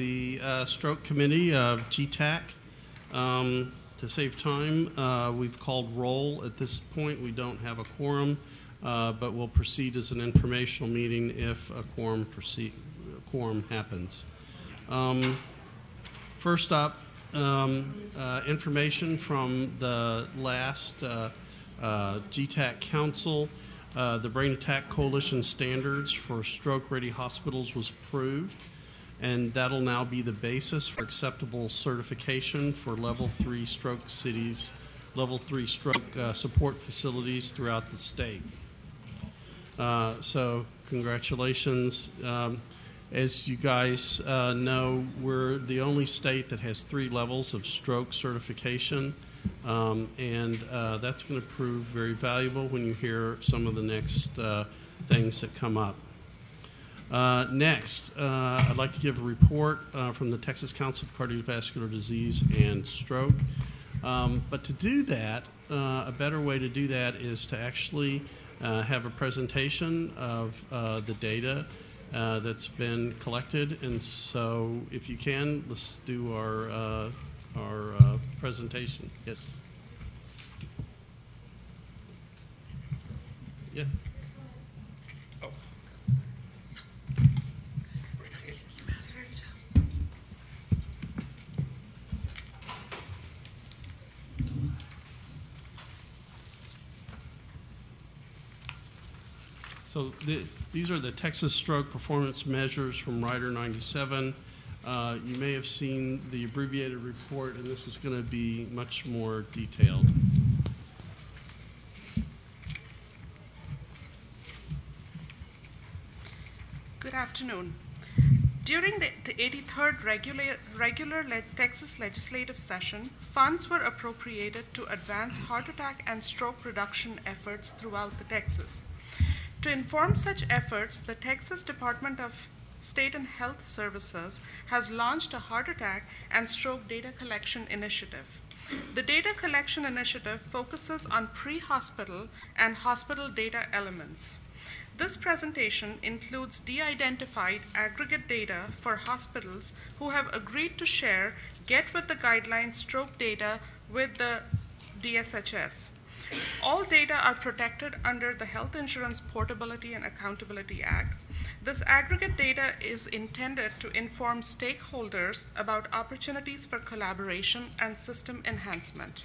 the uh, Stroke Committee of GETAC. Um, To save time, uh, we've called roll. At this point, we don't have a quorum, uh, but we'll proceed as an informational meeting if a quorum proceed, quorum happens. Um, First up, um, uh, information from the last uh, uh, GETAC Council. The Brain Attack Coalition Standards for Stroke-Ready Hospitals was approved, and that'll now be the basis for acceptable certification for Level 3 stroke cities, Level 3 stroke uh, support facilities throughout the state. Uh, So congratulations. Um, As you guys uh, know, we're the only state that has three levels of stroke certification, Um, and uh, that's going to prove very valuable when you hear some of the next uh, things that come up. Uh, Next, uh, I'd like to give a report uh, from the Texas Council of Cardiovascular Disease and Stroke. Um, But to do that, uh, a better way to do that is to actually uh, have a presentation of uh, the data that's been collected. And so if you can, let's do our, our presentation. Yes? Yeah. So the, these are the Texas Stroke Performance Measures from Rider 97. Uh, you may have seen the abbreviated report, and this is going to be much more detailed. Good afternoon. During the, the 83rd regular, regular le- Texas legislative session, funds were appropriated to advance heart attack and stroke reduction efforts throughout the Texas. To inform such efforts, the Texas Department of State and Health Services has launched a heart attack and stroke data collection initiative. The data collection initiative focuses on pre hospital and hospital data elements. This presentation includes de identified aggregate data for hospitals who have agreed to share Get with the Guidelines stroke data with the DSHS. All data are protected under the Health Insurance Portability and Accountability Act. This aggregate data is intended to inform stakeholders about opportunities for collaboration and system enhancement.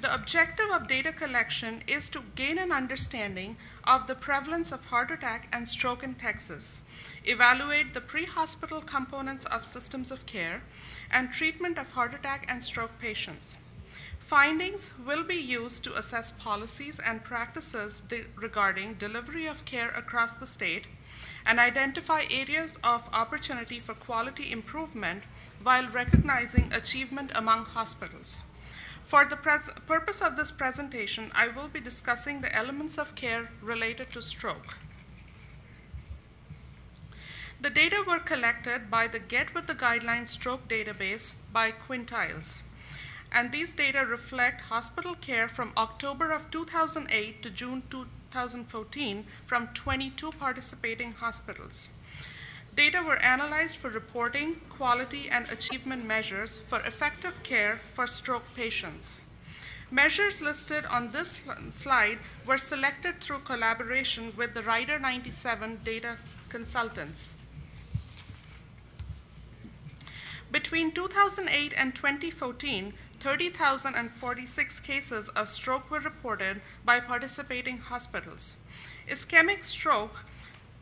The objective of data collection is to gain an understanding of the prevalence of heart attack and stroke in Texas, evaluate the pre hospital components of systems of care, and treatment of heart attack and stroke patients. Findings will be used to assess policies and practices de- regarding delivery of care across the state and identify areas of opportunity for quality improvement while recognizing achievement among hospitals. For the purpose of this presentation, I will be discussing the elements of care related to stroke. The data were collected by the Get with the Guidelines Stroke Database by Quintiles. And these data reflect hospital care from October of 2008 to June 2014 from 22 participating hospitals. Data were analyzed for reporting, quality, and achievement measures for effective care for stroke patients. Measures listed on this slide were selected through collaboration with the Rider 97 data consultants. Between 2008 and 2014, 30,046 cases of stroke were reported by participating hospitals. Ischemic stroke,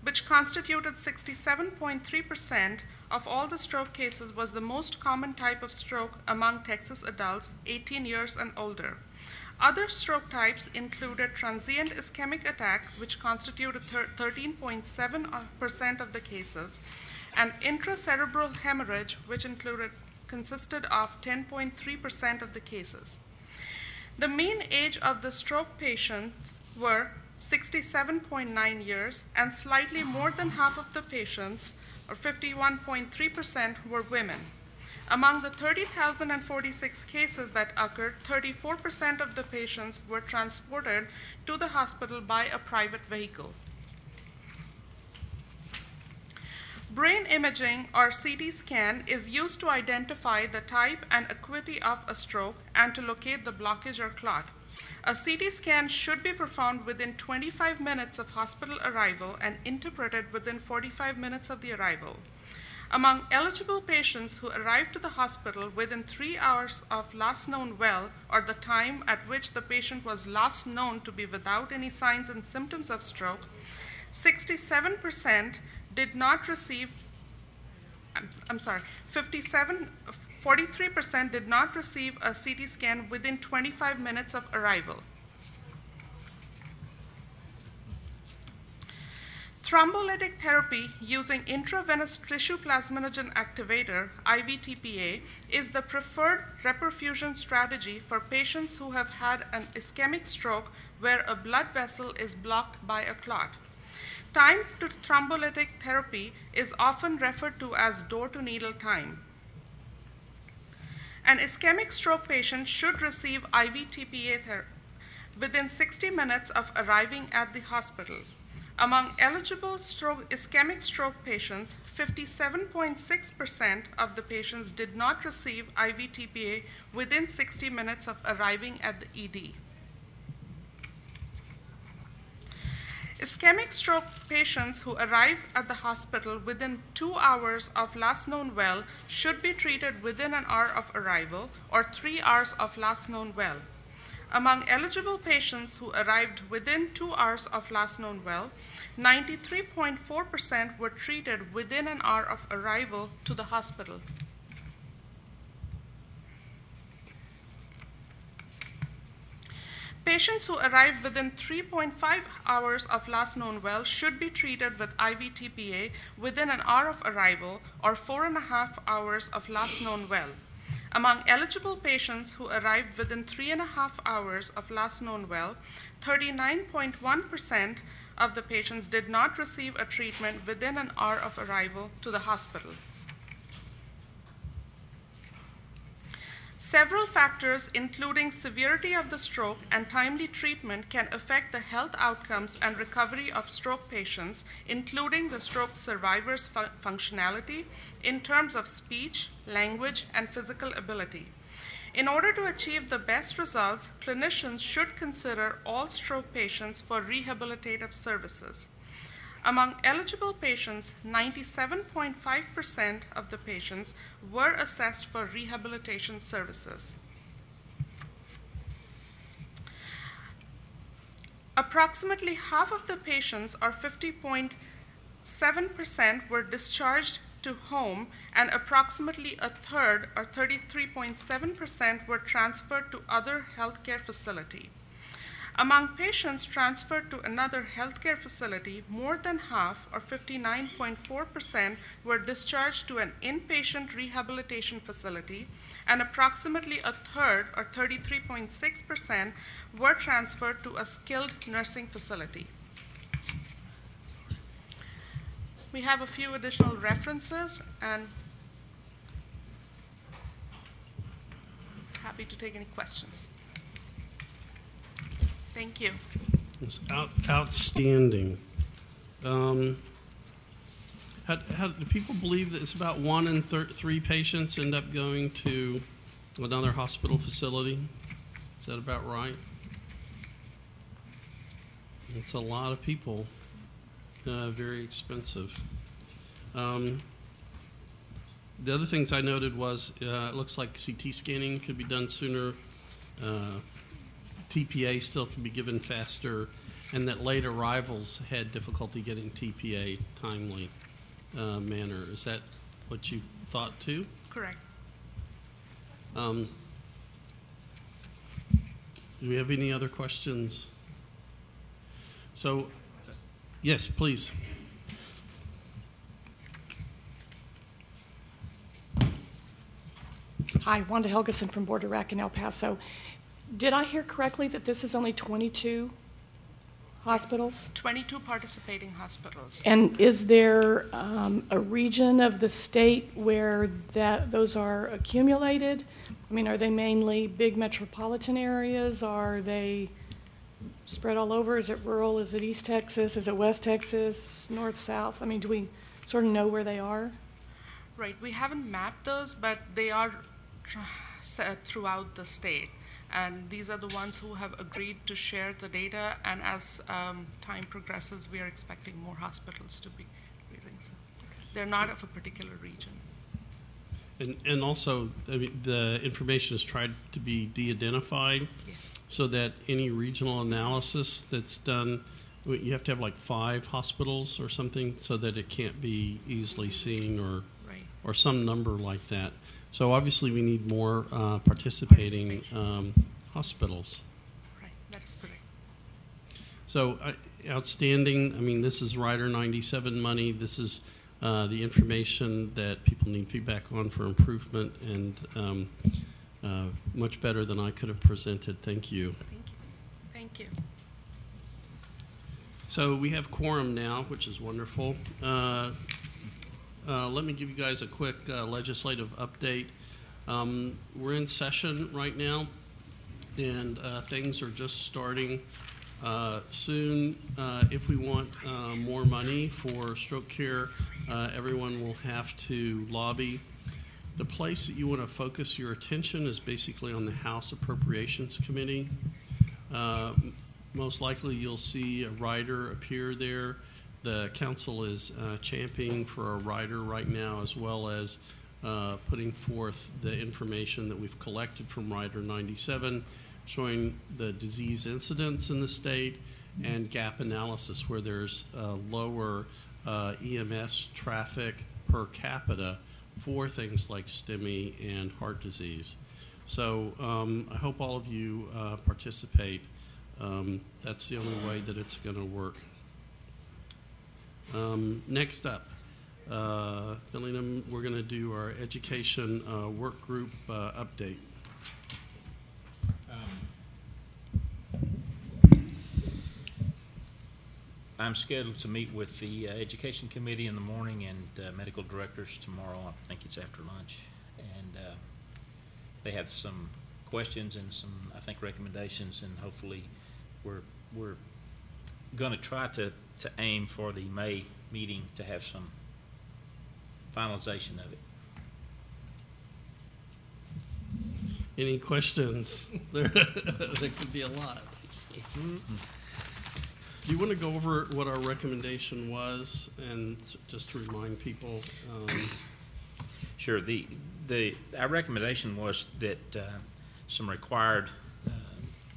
which constituted 67.3% of all the stroke cases, was the most common type of stroke among Texas adults 18 years and older. Other stroke types included transient ischemic attack, which constituted 13.7% of the cases, and intracerebral hemorrhage, which included consisted of 10.3% of the cases. The mean age of the stroke patients were 67.9 years, and slightly more than half of the patients, or 51.3%, were women. Among the 30,046 cases that occurred, 34% of the patients were transported to the hospital by a private vehicle. Brain imaging or CT scan is used to identify the type and acuity of a stroke and to locate the blockage or clot. A CT scan should be performed within 25 minutes of hospital arrival and interpreted within 45 minutes of the arrival. Among eligible patients who arrived to the hospital within three hours of last known well or the time at which the patient was last known to be without any signs and symptoms of stroke, 67% did not receive, I'm, I'm sorry, 57, 43% did not receive a CT scan within 25 minutes of arrival. Thrombolytic therapy using intravenous tissue plasminogen activator, IVTPA, is the preferred reperfusion strategy for patients who have had an ischemic stroke where a blood vessel is blocked by a clot. Time to thrombolytic therapy is often referred to as door to needle time. An ischemic stroke patient should receive IV TPA therapy within 60 minutes of arriving at the hospital. Among eligible stroke, ischemic stroke patients, 57.6% of the patients did not receive IV TPA within 60 minutes of arriving at the ED. Ischemic stroke patients who arrive at the hospital within two hours of last known well should be treated within an hour of arrival or three hours of last known well. Among eligible patients who arrived within two hours of last known well, 93.4% were treated within an hour of arrival to the hospital. Patients who arrive within 3.5 hours of last known well should be treated with IV TPA within an hour of arrival or four and a half hours of last known well. Among eligible patients who arrived within three and a half hours of last known well, 39.1% of the patients did not receive a treatment within an hour of arrival to the hospital. Several factors, including severity of the stroke and timely treatment, can affect the health outcomes and recovery of stroke patients, including the stroke survivor's fu- functionality in terms of speech, language, and physical ability. In order to achieve the best results, clinicians should consider all stroke patients for rehabilitative services. Among eligible patients, 97.5% of the patients were assessed for rehabilitation services. Approximately half of the patients, or 50.7%, were discharged to home, and approximately a third, or 33.7%, were transferred to other healthcare facility. Among patients transferred to another healthcare facility, more than half, or 59.4%, were discharged to an inpatient rehabilitation facility, and approximately a third, or 33.6%, were transferred to a skilled nursing facility. We have a few additional references and happy to take any questions. Thank you. It's out, outstanding. Um, how, how, do people believe that it's about one in thir- three patients end up going to another hospital facility? Is that about right? It's a lot of people. Uh, very expensive. Um, the other things I noted was uh, it looks like CT scanning could be done sooner. Uh, TPA still can be given faster, and that late arrivals had difficulty getting TPA timely uh, manner. Is that what you thought too? Correct. Um, do we have any other questions? So, yes, please. Hi, Wanda Helgeson from Border RAC in El Paso. Did I hear correctly that this is only 22 hospitals? 22 participating hospitals. And is there um, a region of the state where that, those are accumulated? I mean, are they mainly big metropolitan areas? Are they spread all over? Is it rural? Is it East Texas? Is it West Texas? North, South? I mean, do we sort of know where they are? Right, we haven't mapped those, but they are throughout the state. And these are the ones who have agreed to share the data, and as um, time progresses, we are expecting more hospitals to be raising. So they're not of a particular region. And, and also, I mean, the information is tried to be de-identified Yes, so that any regional analysis that's done, you have to have like five hospitals or something so that it can't be easily seen or, right. or some number like that. So obviously, we need more uh, participating um, hospitals. Right, that is correct. So uh, outstanding. I mean, this is Rider 97 money. This is uh, the information that people need feedback on for improvement, and um, uh, much better than I could have presented. Thank you. Thank you. Thank you. So we have quorum now, which is wonderful. Uh, let me give you guys a quick uh, legislative update. Um, we're in session right now, and uh, things are just starting. Uh, soon, uh, if we want uh, more money for stroke care, everyone will have to lobby. The place that you want to focus your attention is basically on the House Appropriations Committee. Most likely, you'll see a rider appear there. The council is uh, championing for a rider right now, as well as uh, putting forth the information that we've collected from Rider 97, showing the disease incidence in the state and gap analysis, where there's uh, lower uh, EMS traffic per capita for things like STEMI and heart disease. So um, I hope all of you uh, participate. Um, that's the only way that it's going to work. Um, next up, uh, Fillingham, we're going to do our education uh, work group uh, update. I'm scheduled to meet with the uh, Education Committee in the morning and uh, medical directors tomorrow. I think it's after lunch. And uh, they have some questions and some, I think, recommendations, and hopefully, we're, we're going to try to, to aim for the May meeting to have some finalization of it. Any questions? there, there could be a lot. Do you want to go over what our recommendation was and just to remind people? Um, Sure. The, the, our recommendation was that uh, some required uh,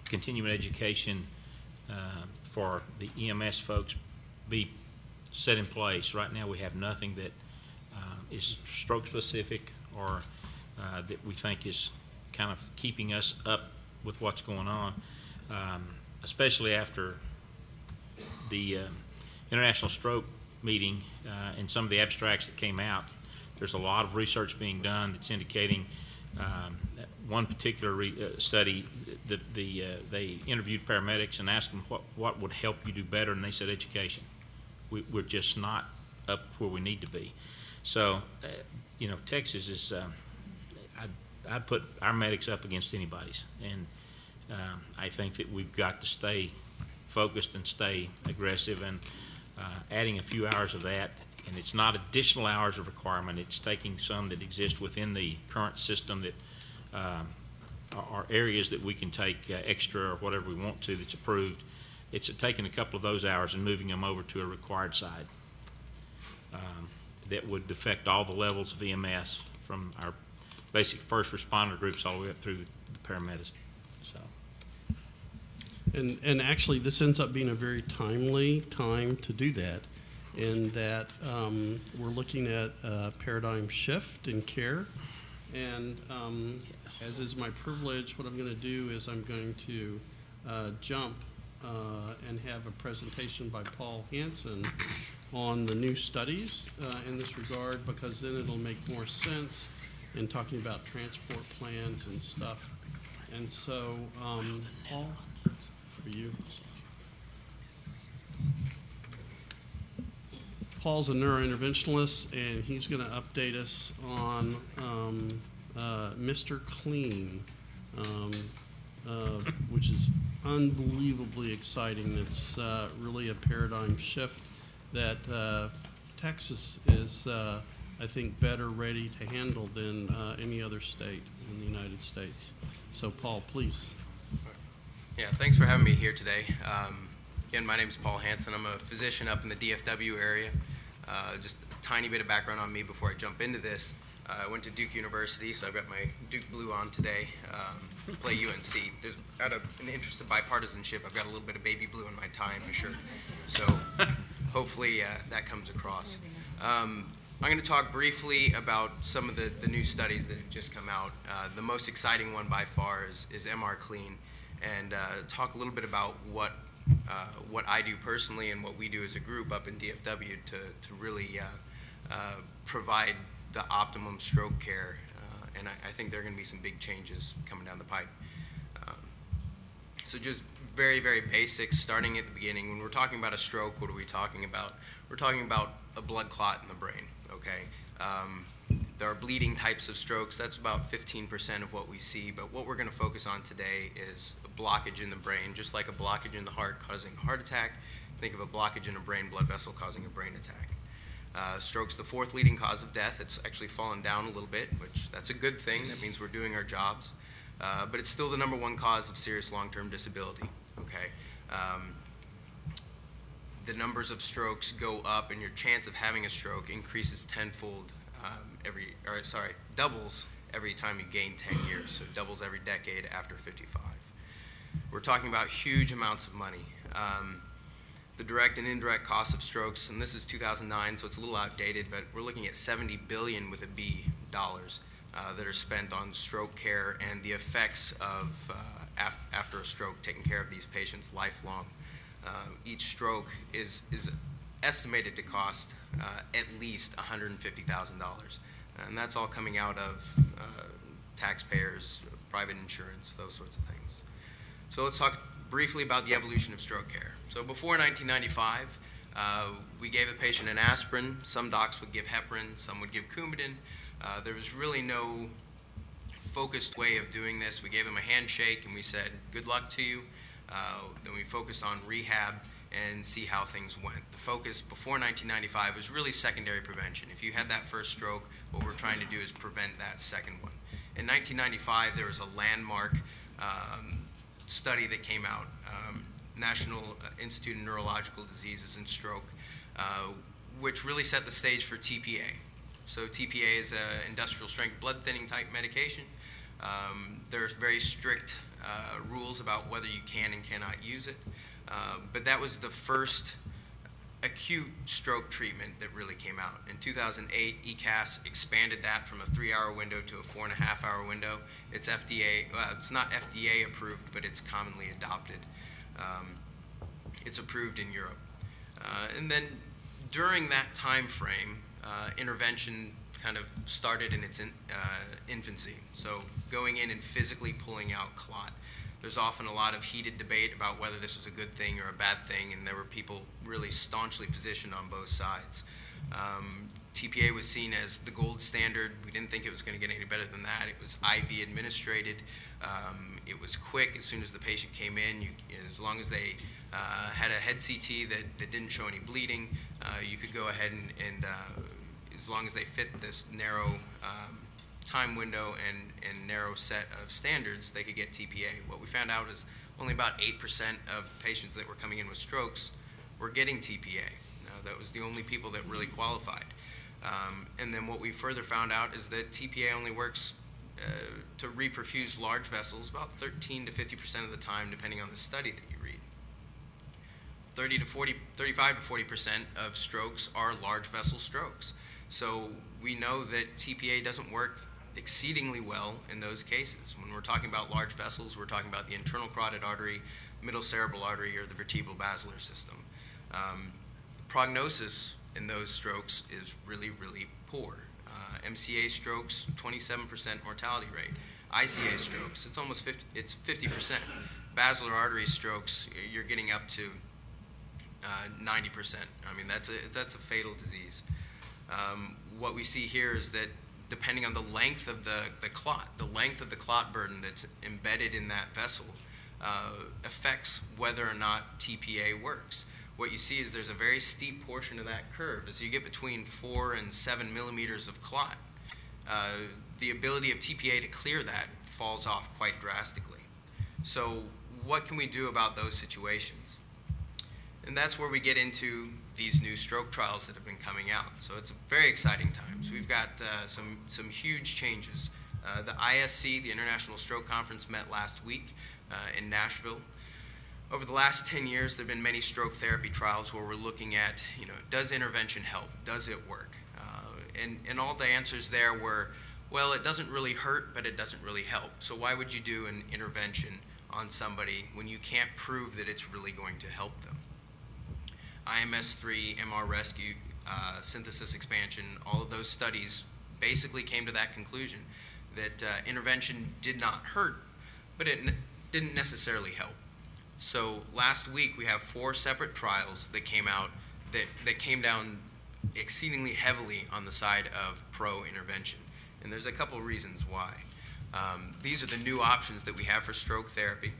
continuing education uh, for the EMS folks be set in place. Right now, we have nothing that uh, is stroke-specific or uh, that we think is kind of keeping us up with what's going on, um, especially after the uh, International Stroke Meeting uh, and some of the abstracts that came out, there's a lot of research being done that's indicating um, that one particular uh, study, the, the, uh, they interviewed paramedics and asked them what, what would help you do better, and they said education. We, we're just not up where we need to be. So, uh, you know, Texas is, um, I'd, I'd put our medics up against anybody's. And um, I think that we've got to stay focused and stay aggressive and uh, adding a few hours of that. And it's not additional hours of requirement, it's taking some that exist within the current system that um, are are areas that we can take uh, extra or whatever we want to that's approved. It's taking a couple of those hours and moving them over to a required side um, that would affect all the levels of EMS from our basic first responder groups all the way up through the paramedics. So, And, and actually, this ends up being a very timely time to do that, in that um, we're looking at a paradigm shift in care. And um, as is my privilege, what I'm going to do is I'm going to uh, jump uh, and have a presentation by Paul Hansen on the new studies uh, in this regard, because then it'll make more sense in talking about transport plans and stuff. And so, um, Paul, for you. Paul's a neurointerventionalist, and he's going to update us on um, uh, MR Clean, um, which is unbelievably exciting. It's uh, really a paradigm shift that uh, Texas is, uh, I think, better ready to handle than uh, any other state in the United States. So, Paul, please. Yeah, thanks for having me here today. Um, again, my name is Paul Hansen. I'm a physician up in the DFW area. Uh, just a tiny bit of background on me before I jump into this. Uh, I went to Duke University, so I've got my Duke blue on today. Um, play UNC. There's out of an interest of bipartisanship, I've got a little bit of baby blue in my tie and my shirt. So hopefully uh, that comes across. Um, I'm going to talk briefly about some of the, the new studies that have just come out. Uh, the most exciting one by far is, is MR Clean and uh, talk a little bit about what uh, what I do personally and what we do as a group up in DFW to, to really uh, uh, provide the optimum stroke care. Uh, and I, I think there are going to be some big changes coming down the pipe. Um, so just very, very basic, starting at the beginning. When we're talking about a stroke, what are we talking about? We're talking about a blood clot in the brain, okay? Um, there are bleeding types of strokes. That's about 15% of what we see. But what we're going to focus on today is a blockage in the brain, just like a blockage in the heart causing a heart attack. Think of a blockage in a brain blood vessel causing a brain attack. Uh, stroke's the fourth leading cause of death. It's actually fallen down a little bit, which that's a good thing. That means we're doing our jobs. Uh, but it's still the number one cause of serious long-term disability. Okay. Um, the numbers of strokes go up, and your chance of having a stroke increases tenfold um, every, or sorry, doubles every time you gain 10 years. So doubles every decade after 55. We're talking about huge amounts of money. Um, the direct and indirect costs of strokes, and this is 2009, so it's a little outdated, but we're looking at 70 billion with a B dollars uh, that are spent on stroke care and the effects of uh, af after a stroke, taking care of these patients lifelong. Uh, each stroke is is estimated to cost uh, at least $150,000. And that's all coming out of uh, taxpayers, private insurance, those sorts of things. So let's talk briefly about the evolution of stroke care. So before 1995, uh, we gave a patient an aspirin. Some docs would give heparin, some would give Coumadin. Uh, there was really no focused way of doing this. We gave him a handshake and we said, good luck to you. Uh, then we focused on rehab and see how things went. The focus before 1995 was really secondary prevention. If you had that first stroke, what we're trying to do is prevent that second one. In 1995, there was a landmark um, study that came out, um, National Institute of Neurological Diseases and Stroke, uh, which really set the stage for TPA. So TPA is an industrial strength blood thinning type medication. Um, there's very strict uh, rules about whether you can and cannot use it. Uh, but that was the first acute stroke treatment that really came out. In 2008, ECASS expanded that from a three-hour window to a four and a half hour window. It's FDA, it's not FDA approved, but it's commonly adopted. Um, it's approved in Europe. Uh, and then during that time frame, uh, intervention kind of started in its in, uh, infancy. So going in and physically pulling out clot there's often a lot of heated debate about whether this was a good thing or a bad thing, and there were people really staunchly positioned on both sides. Um, TPA was seen as the gold standard. We didn't think it was going to get any better than that. It was IV administered. Um, it was quick as soon as the patient came in. You, as long as they uh, had a head CT that, that didn't show any bleeding, uh, you could go ahead and, and uh, as long as they fit this narrow um, time window and, and narrow set of standards, they could get TPA. What we found out is only about 8% of patients that were coming in with strokes were getting TPA. That was the only people that really qualified. Um, and then what we further found out is that TPA only works uh, to reperfuse large vessels about 13 to 50% of the time, depending on the study that you read. 30 to 40, 35 to 40% of strokes are large vessel strokes. So we know that TPA doesn't work exceedingly well in those cases. When we're talking about large vessels, we're talking about the internal carotid artery, middle cerebral artery, or the vertebral basilar system. Um, prognosis in those strokes is really, really poor. Uh, MCA strokes, 27% mortality rate. ICA strokes, it's almost 50, it's 50%. Basilar artery strokes, you're getting up to uh, 90%. I mean, that's a, that's a fatal disease. Um, what we see here is that depending on the length of the, the clot, the length of the clot burden that's embedded in that vessel uh, affects whether or not TPA works. What you see is there's a very steep portion of that curve. As you get between four and seven millimeters of clot, uh, the ability of TPA to clear that falls off quite drastically. So, what can we do about those situations? And that's where we get into these new stroke trials that have been coming out. So it's a very exciting times. We've got uh, some, some huge changes. Uh, the ISC, the International Stroke Conference, met last week uh, in Nashville. Over the last 10 years, there have been many stroke therapy trials where we're looking at, you know, does intervention help? Does it work? Uh, and, and all the answers there were, well, it doesn't really hurt, but it doesn't really help. So why would you do an intervention on somebody when you can't prove that it's really going to help them? IMS3, MR rescue, uh, synthesis expansion, all of those studies basically came to that conclusion that uh, intervention did not hurt, but it didn't necessarily help. So last week we have four separate trials that came out that, that came down exceedingly heavily on the side of pro intervention. And there's a couple reasons why. Um, these are the new options that we have for stroke therapy.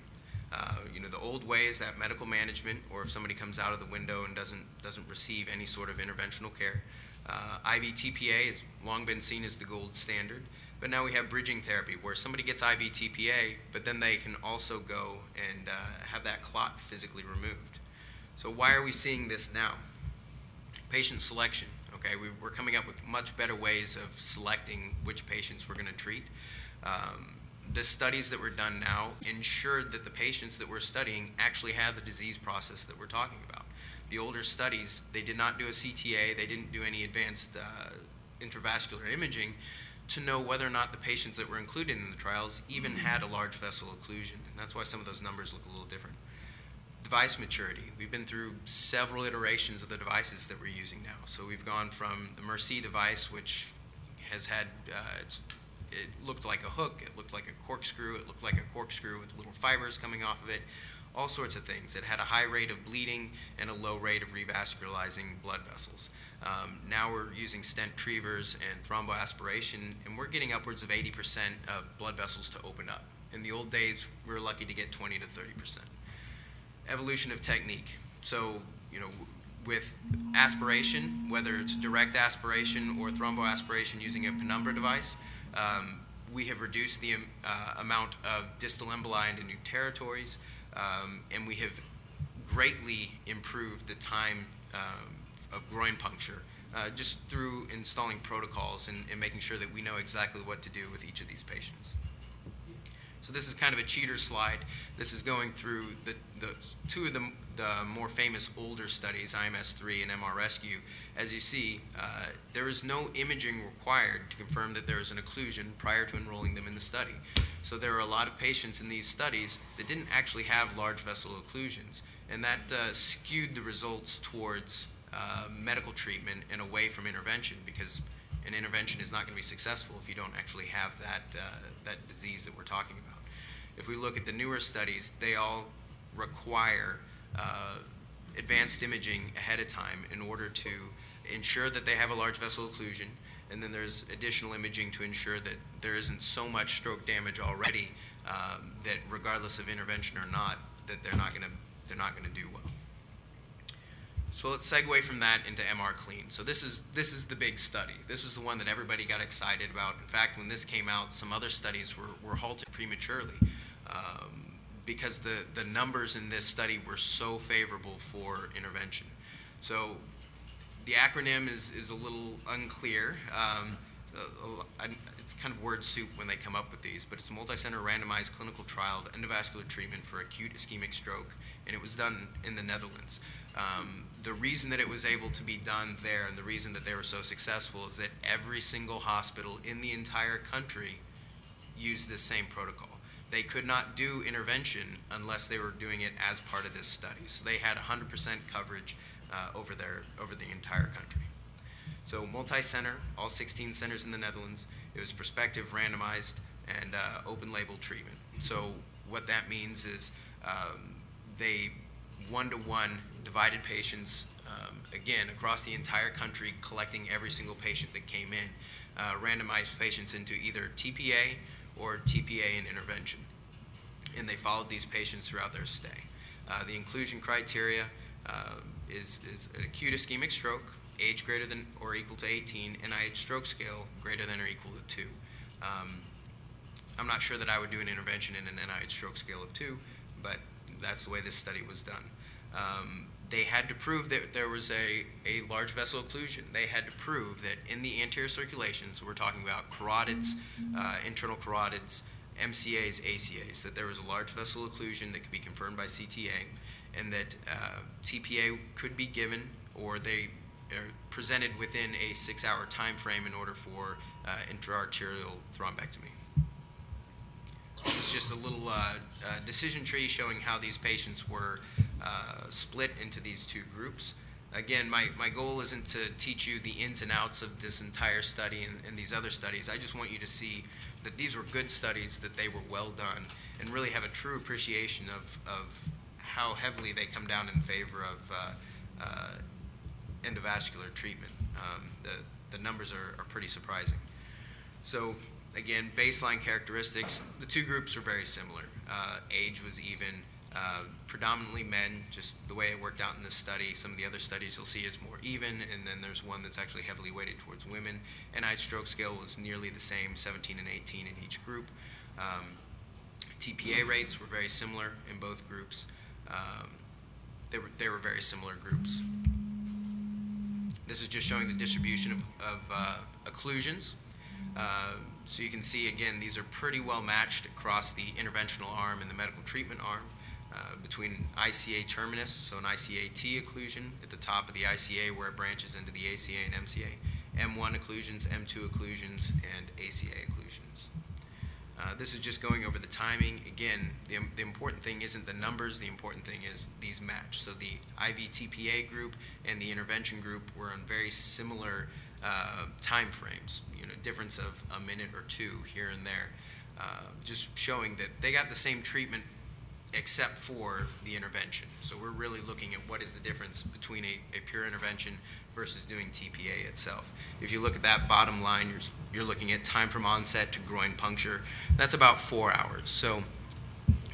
Uh, you know, the old way is that medical management, or if somebody comes out of the window and doesn't doesn't receive any sort of interventional care. Uh, IV TPA has long been seen as the gold standard, but now we have bridging therapy, where somebody gets IV TPA, but then they can also go and uh, have that clot physically removed. So why are we seeing this now? Patient selection. Okay, we, we're coming up with much better ways of selecting which patients we're going to treat. Um, the studies that were done now ensured that the patients that we're studying actually have the disease process that we're talking about. The older studies, they did not do a CTA, they didn't do any advanced uh, intravascular imaging to know whether or not the patients that were included in the trials even had a large vessel occlusion. And that's why some of those numbers look a little different. Device maturity. We've been through several iterations of the devices that we're using now. So we've gone from the MERCI device, which has had uh, its it looked like a hook, it looked like a corkscrew, it looked like a corkscrew with little fibers coming off of it, all sorts of things. It had a high rate of bleeding and a low rate of revascularizing blood vessels. Um, now we're using stent retrievers and thromboaspiration, and we're getting upwards of 80% of blood vessels to open up. In the old days, we were lucky to get 20 to 30%. Evolution of technique. So, you know, with aspiration, whether it's direct aspiration or thromboaspiration using a penumbra device, um, we have reduced the uh, amount of distal emboli into new territories, um, and we have greatly improved the time um, of groin puncture uh, just through installing protocols and, and, making sure that we know exactly what to do with each of these patients. So this is kind of a cheater slide. This is going through the, the two of the, the more famous older studies, IMS3 and MR Rescue. As you see, uh, there is no imaging required to confirm that there is an occlusion prior to enrolling them in the study. So there are a lot of patients in these studies that didn't actually have large vessel occlusions, and that uh, skewed the results towards uh, medical treatment and away from intervention because an intervention is not going to be successful if you don't actually have that, uh, that disease that we're talking about. If we look at the newer studies, they all require uh, advanced imaging ahead of time in order to ensure that they have a large vessel occlusion, and then there's additional imaging to ensure that there isn't so much stroke damage already um, that regardless of intervention or not, that they're not going to they're not going to do well. So let's segue from that into MR Clean. So this is this is the big study. This was the one that everybody got excited about. In fact, when this came out, some other studies were, were halted prematurely um, because the, the numbers in this study were so favorable for intervention. So the acronym is, is a little unclear. Um, it's kind of word soup when they come up with these, but it's a multi-center randomized clinical trial of endovascular treatment for acute ischemic stroke, and it was done in the Netherlands. Um, the reason that it was able to be done there and the reason that they were so successful is that every single hospital in the entire country used this same protocol. They could not do intervention unless they were doing it as part of this study. So they had 100% coverage uh, over, their, over the entire country. So multi-center, all 16 centers in the Netherlands. It was prospective, randomized, and uh, open label treatment. So what that means is um, they one-to-one divided patients, um, again, across the entire country, collecting every single patient that came in, uh, randomized patients into either TPA or TPA and intervention. And they followed these patients throughout their stay. Uh, the inclusion criteria, uh, is, is an acute ischemic stroke, age greater than or equal to 18, NIH stroke scale greater than or equal to 2. Um, I'm not sure that I would do an intervention in an NIH stroke scale of 2, but that's the way this study was done. Um, they had to prove that there was a, a large vessel occlusion. They had to prove that in the anterior circulation, so we're talking about carotids, uh, internal carotids, MCAs, ACAs, that there was a large vessel occlusion that could be confirmed by CTA, and that uh, TPA could be given or they are presented within a six-hour time frame in order for uh, intraarterial thrombectomy. This is just a little uh, uh, decision tree showing how these patients were uh, split into these two groups. Again, my, my goal isn't to teach you the ins and outs of this entire study and, and these other studies. I just want you to see that these were good studies, that they were well done, and really have a true appreciation of, of how heavily they come down in favor of uh, uh, endovascular treatment. Um, the, the numbers are, are pretty surprising. So again, baseline characteristics, the two groups were very similar. Uh, age was even, uh, predominantly men, just the way it worked out in this study. Some of the other studies you'll see is more even, and then there's one that's actually heavily weighted towards women. NI stroke scale was nearly the same, 17 and 18 in each group. Um, TPA rates were very similar in both groups. Um, they, were, they were very similar groups. This is just showing the distribution of, of uh, occlusions. Uh, so you can see, again, these are pretty well matched across the interventional arm and the medical treatment arm. Uh, between ICA terminus, so an ICA-T occlusion at the top of the ICA where it branches into the ACA and MCA, M1 occlusions, M2 occlusions, and ACA occlusions. Uh, this is just going over the timing. Again, the, the important thing isn't the numbers, the important thing is these match. So the IVTPA group and the intervention group were on very similar uh, time frames, you know, difference of a minute or two here and there, uh, just showing that they got the same treatment except for the intervention. So we're really looking at what is the difference between a, a pure intervention versus doing TPA itself. If you look at that bottom line, you're, you're looking at time from onset to groin puncture. That's about four hours. So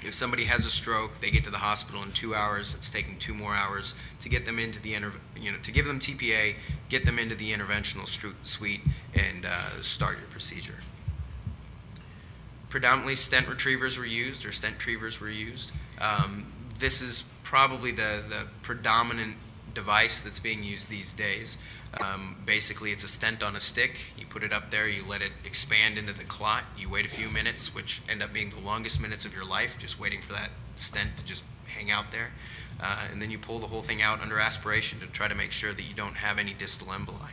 if somebody has a stroke, they get to the hospital in two hours. It's taking two more hours to get them into the you know to give them TPA, get them into the interventional suite, and uh, start your procedure. Predominantly stent retrievers were used, or stent retrievers were used. Um, this is probably the the predominant device that's being used these days. Um, basically, it's a stent on a stick. You put it up there, you let it expand into the clot. You wait a few minutes, which end up being the longest minutes of your life, just waiting for that stent to just hang out there. Uh, and then you pull the whole thing out under aspiration to try to make sure that you don't have any distal emboli.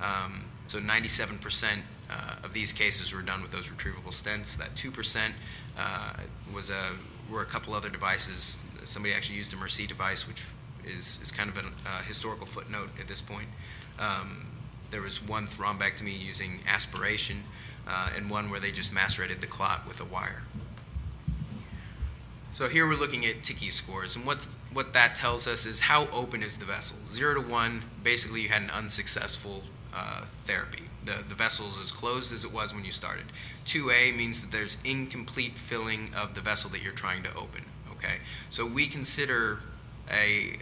Um, so 97% uh, of these cases were done with those retrievable stents. That 2% uh, was a, were a couple other devices. Somebody actually used a MERCI device, which is, is kind of a uh, historical footnote at this point. Um, there was one thrombectomy using aspiration uh, and one where they just macerated the clot with a wire. So here we're looking at TICI scores, and what's, what that tells us is how open is the vessel. Zero to one, basically you had an unsuccessful uh, therapy. The, the vessel is as closed as it was when you started. 2A means that there's incomplete filling of the vessel that you're trying to open, okay? So we consider a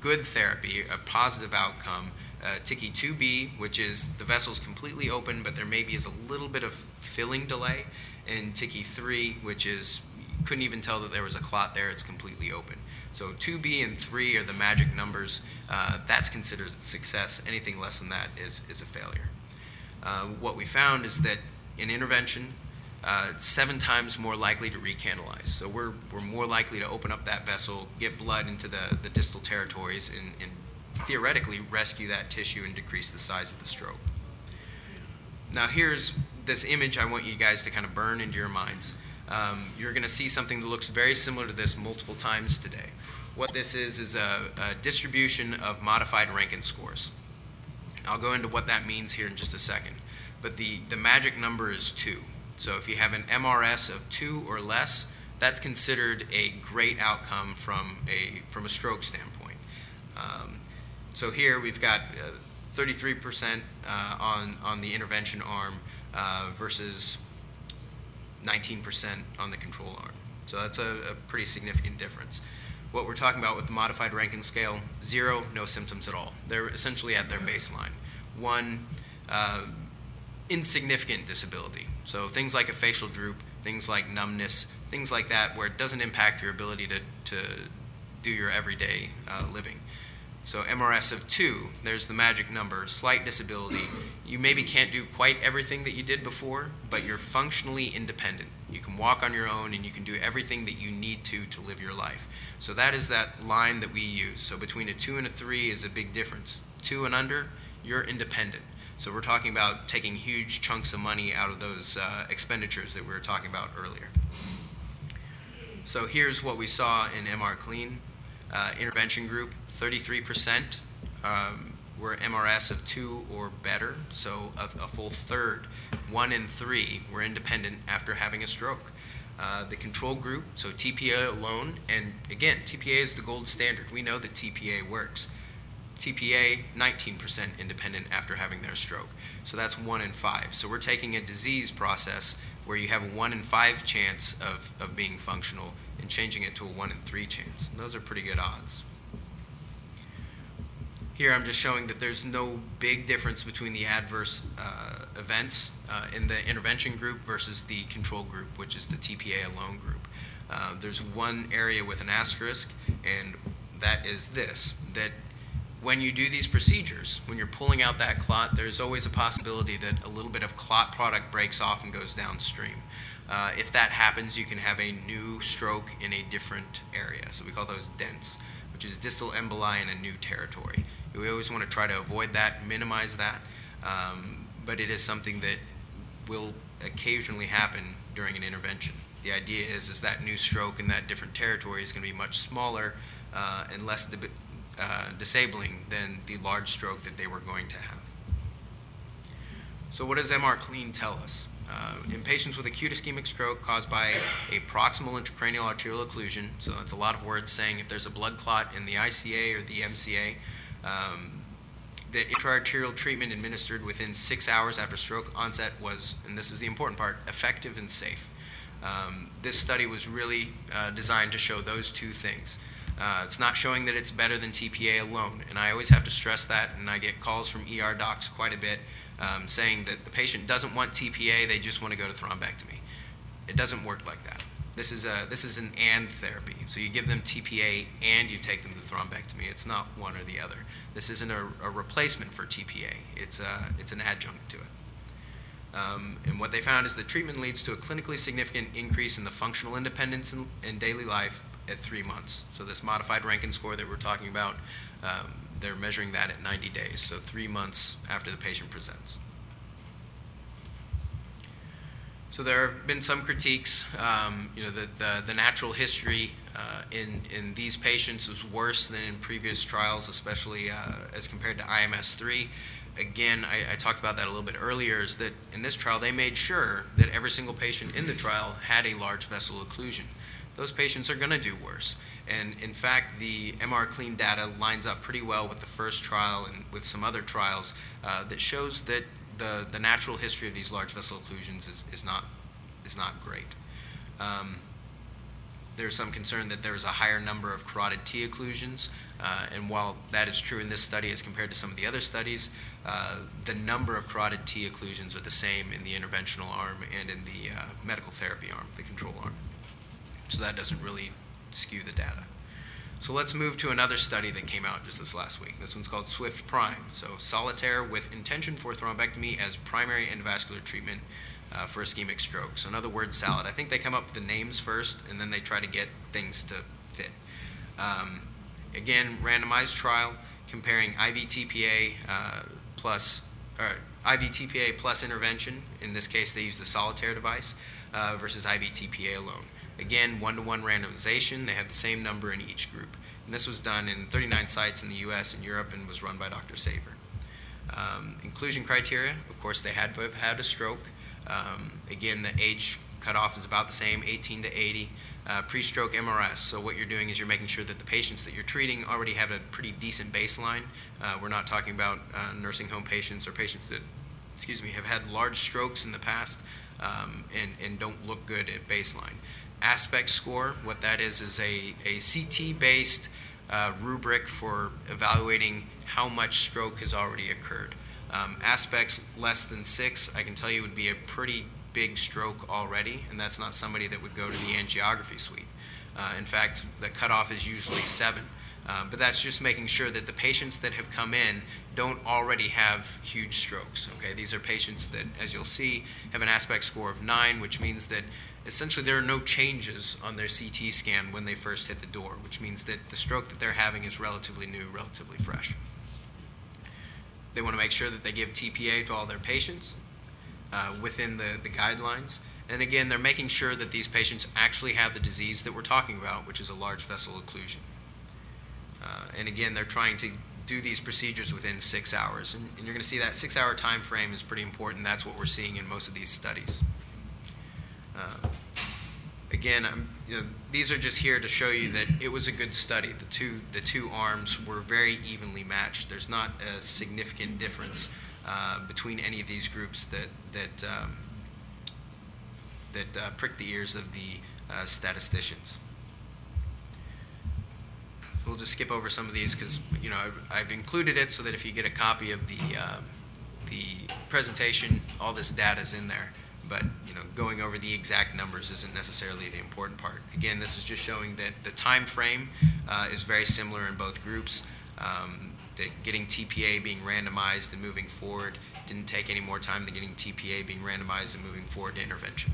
good therapy, a positive outcome, uh, TICI 2B, which is the vessel's completely open, but there maybe is a little bit of filling delay, and TICI 3, which is you couldn't even tell that there was a clot there, it's completely open. So 2B and 3 are the magic numbers. Uh, that's considered success. Anything less than that is, is a failure. Uh, what we found is that in intervention, uh, seven times more likely to recanalize. So we're, we're more likely to open up that vessel, get blood into the, the distal territories, and, and theoretically rescue that tissue and decrease the size of the stroke. Now here's this image I want you guys to kind of burn into your minds. Um, you're going to see something that looks very similar to this multiple times today. What this is is a, a distribution of modified Rankin scores. I'll go into what that means here in just a second. But the, the magic number is 2. So if you have an MRS of 2 or less, that's considered a great outcome from a, from a stroke standpoint. Um, so here we've got 33% uh, uh, on, on the intervention arm uh, versus 19% on the control arm. So that's a, a, pretty significant difference. What we're talking about with the modified Rankin scale, zero, no symptoms at all. They're essentially at their baseline. One, uh, insignificant disability. So things like a facial droop, things like numbness, things like that, where it doesn't impact your ability to, to do your everyday uh, living. So MRS of two, there's the magic number, slight disability. You maybe can't do quite everything that you did before, but you're functionally independent. You can walk on your own and you can do everything that you need to to live your life. So that is that line that we use. So between a two and a three is a big difference. Two and under, you're independent. So we're talking about taking huge chunks of money out of those uh, expenditures that we were talking about earlier. So here's what we saw in MR Clean. Uh, intervention group, 33% um, were MRS of two or better, so a, a, full third, one in three, were independent after having a stroke. Uh, the control group, so TPA alone, and again, TPA is the gold standard. We know that TPA works. TPA, 19% independent after having their stroke. So that's one in five. So we're taking a disease process where you have a one in five chance of, of being functional and changing it to a one in three chance. And those are pretty good odds. Here I'm just showing that there's no big difference between the adverse uh, events uh, in the intervention group versus the control group, which is the TPA alone group. Uh, there's one area with an asterisk, and that is this, that when you do these procedures, when you're pulling out that clot, there's always a possibility that a little bit of clot product breaks off and goes downstream. Uh, if that happens, you can have a new stroke in a different area. So we call those dents, which is distal emboli in a new territory. We always want to try to avoid that, minimize that, um, but it is something that will occasionally happen during an intervention. The idea is, is that new stroke in that different territory is going to be much smaller uh, and less uh, disabling than the large stroke that they were going to have. So what does MR clean tell us? Uh, in patients with acute ischemic stroke caused by a proximal intracranial arterial occlusion, so that's a lot of words saying if there's a blood clot in the ICA or the MCA, um, that intraarterial treatment administered within six hours after stroke onset was, and this is the important part, effective and safe. Um, this study was really uh, designed to show those two things. Uh, it's not showing that it's better than TPA alone, and I always have to stress that, and I get calls from ER docs quite a bit um, saying that the patient doesn't want TPA, they just want to go to thrombectomy. It doesn't work like that. This is, a, this is an and therapy. So you give them TPA and you take them to thrombectomy. It's not one or the other. This isn't a, a replacement for TPA, it's, a, it's an adjunct to it. Um, and what they found is that treatment leads to a clinically significant increase in the functional independence in, in daily life at three months. So this modified Rankin score that we're talking about, um, they're measuring that at 90 days, so three months after the patient presents. So there have been some critiques. Um, you know, the, the, the natural history uh, in, in these patients was worse than in previous trials, especially uh, as compared to IMS-3. Again, I, I, talked about that a little bit earlier, is that in this trial they made sure that every single patient in the trial had a large vessel occlusion those patients are going to do worse. And in fact, the MR clean data lines up pretty well with the first trial and with some other trials uh, that shows that the, the natural history of these large vessel occlusions is, is, not, is not great. Um, there's some concern that there's a higher number of carotid T occlusions, uh, and while that is true in this study as compared to some of the other studies, uh, the number of carotid T occlusions are the same in the interventional arm and in the uh, medical therapy arm, the control arm. So that doesn't really skew the data. So let's move to another study that came out just this last week. This one's called SWIFT Prime. So solitaire with intention for thrombectomy as primary endovascular treatment uh, for ischemic stroke. So another word SALAD. I think they come up with the names first, and then they try to get things to fit. Um, again, randomized trial comparing IVTPA uh, plus uh, IVTPA plus intervention. In this case, they use the solitaire device uh, versus IVTPA alone. Again, one-to-one randomization. They had the same number in each group. And this was done in 39 sites in the U.S. and Europe and was run by Dr. Saver. Um, inclusion criteria, of course, they had to have had a stroke. Um, again, the age cutoff is about the same, 18 to 80. Uh, pre-stroke MRS. So what you're doing is you're making sure that the patients that you're treating already have a pretty decent baseline. Uh, we're not talking about uh, nursing home patients or patients that, excuse me, have had large strokes in the past um, and, and don't look good at baseline. Aspect score. What that is is a, a CT-based uh, rubric for evaluating how much stroke has already occurred. Um, aspects less than six, I can tell you, would be a pretty big stroke already, and that's not somebody that would go to the angiography suite. Uh, in fact, the cutoff is usually seven. Uh, but that's just making sure that the patients that have come in don't already have huge strokes. Okay, these are patients that, as you'll see, have an aspect score of nine, which means that essentially there are no changes on their CT scan when they first hit the door, which means that the stroke that they're having is relatively new, relatively fresh. They want to make sure that they give TPA to all their patients uh, within the, the guidelines. And again, they're making sure that these patients actually have the disease that we're talking about, which is a large vessel occlusion. Uh, and again, they're trying to do these procedures within six hours. And, and you're going to see that six hour time frame is pretty important. That's what we're seeing in most of these studies. Uh, again, you know, these are just here to show you that it was a good study. The two, the two arms were very evenly matched. There's not a significant difference uh, between any of these groups that, that, um, that uh, prick the ears of the uh, statisticians. We'll just skip over some of these because you know I've, I've, included it so that if you get a copy of the uh, the presentation, all this data is in there. But you know, going over the exact numbers isn't necessarily the important part. Again, this is just showing that the time frame uh, is very similar in both groups. Um, that getting TPA being randomized and moving forward didn't take any more time than getting TPA being randomized and moving forward to intervention.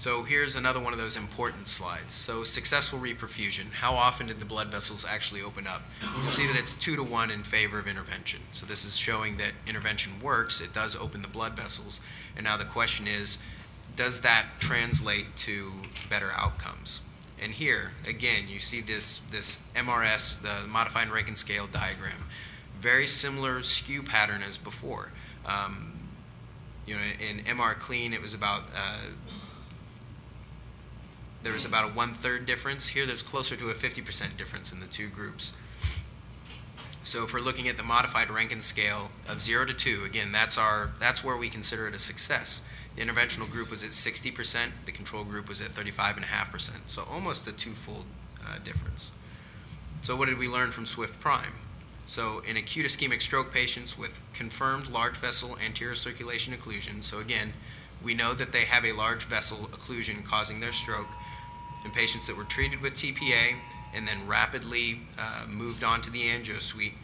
So here's another one of those important slides. So successful reperfusion, how often did the blood vessels actually open up? You'll see that it's two to one in favor of intervention. So this is showing that intervention works, it does open the blood vessels. And now the question is, does that translate to better outcomes? And here, again, you see this, this MRS, the modified Rankin scale diagram. Very similar skew pattern as before. Um, you know, in MR clean, it was about uh, there was about a one-third difference. Here, there's closer to a 50% difference in the two groups. So if we're looking at the modified Rankin scale of 0 to 2, again, that's, our, that's where we consider it a success. The interventional group was at 60%, the control group was at 35.5%, so almost a twofold uh, difference. So what did we learn from SWIFT Prime? So in acute ischemic stroke patients with confirmed large vessel anterior circulation occlusion, so again, we know that they have a large vessel occlusion causing their stroke, in patients that were treated with TPA and then rapidly uh, moved on to the angio suite.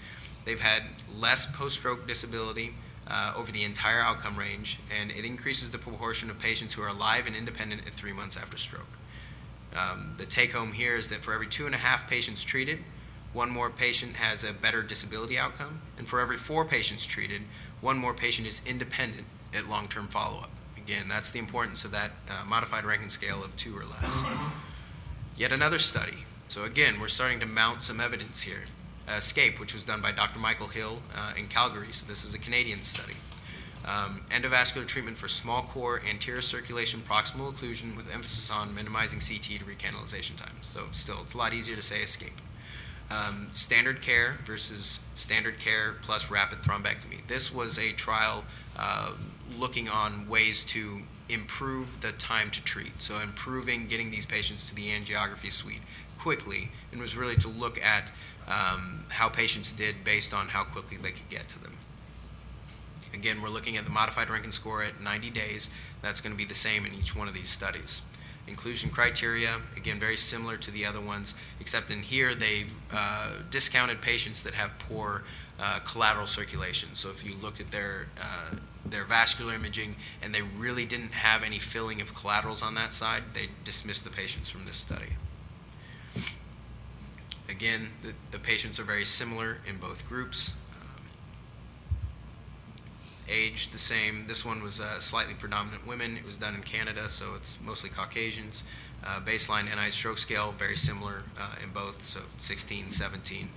They've had less post-stroke disability uh, over the entire outcome range, and it increases the proportion of patients who are alive and independent at three months after stroke. Um, the take home here is that for every two and a half patients treated, one more patient has a better disability outcome, and for every four patients treated, one more patient is independent at long term follow up. Again, that's the importance of that uh, modified Rankin scale of two or less. Yet another study. So again, we're starting to mount some evidence here. ESCAPE, which was done by Dr. Michael Hill uh, in Calgary. So this is a Canadian study. Um, endovascular treatment for small core anterior circulation proximal occlusion with emphasis on minimizing CT to recanalization time. So still, it's a lot easier to say ESCAPE. Um, standard care versus standard care plus rapid thrombectomy. This was a trial uh, looking on ways to improve the time to treat. So improving getting these patients to the angiography suite quickly, and was really to look at um, how patients did based on how quickly they could get to them. Again, we're looking at the modified Rankin score at 90 days. That's going to be the same in each one of these studies. Inclusion criteria, again, very similar to the other ones, except in here they've uh, discounted patients that have poor uh, collateral circulation. So if you looked at their uh, their vascular imaging and they really didn't have any filling of collaterals on that side, they dismissed the patients from this study. Again, the, the patients are very similar in both groups. Um, age the same. This one was uh, slightly predominant women. It was done in Canada, so it's mostly Caucasians. Uh, baseline NIH stroke scale, very similar uh, in both, so 16, 17.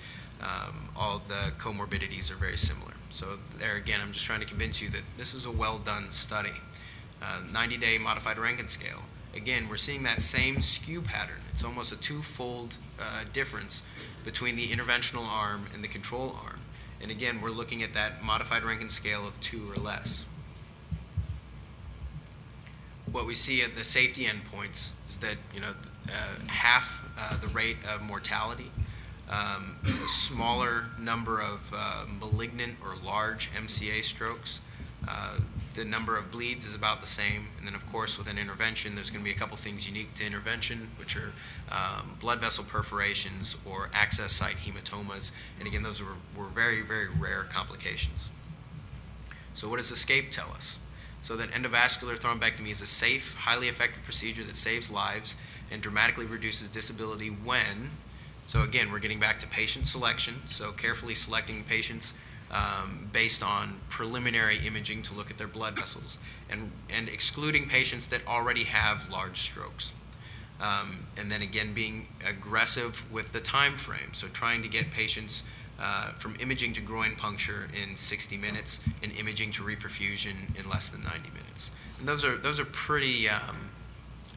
Um, all the comorbidities are very similar. So there again, I'm just trying to convince you that this is a well done study. 90 uh, modified Rankin scale. Again, we're seeing that same skew pattern. It's almost a twofold uh, difference between the interventional arm and the control arm. And again, we're looking at that modified Rankin scale of two or less. What what we see at the safety endpoints is that, you know, uh, half uh, the rate of mortality, um, a smaller number of uh, malignant or large MCA strokes. Uh, the number of bleeds is about the same. And then, of course, with an intervention, there's going to be a couple things unique to intervention, which are um, blood vessel perforations or access site hematomas. And again, those were, were very, very rare complications. So, what does ESCAPE tell us? So, that endovascular thrombectomy is a safe, highly effective procedure that saves lives and dramatically reduces disability when. So, again, we're getting back to patient selection. So, carefully selecting patients um, based on preliminary imaging to look at their blood vessels and, and excluding patients that already have large strokes. Um, and then again, being aggressive with the time frame. So, trying to get patients uh, from imaging to groin puncture in 60 minutes and imaging to reperfusion in less than 90 minutes. And those are, those are pretty um,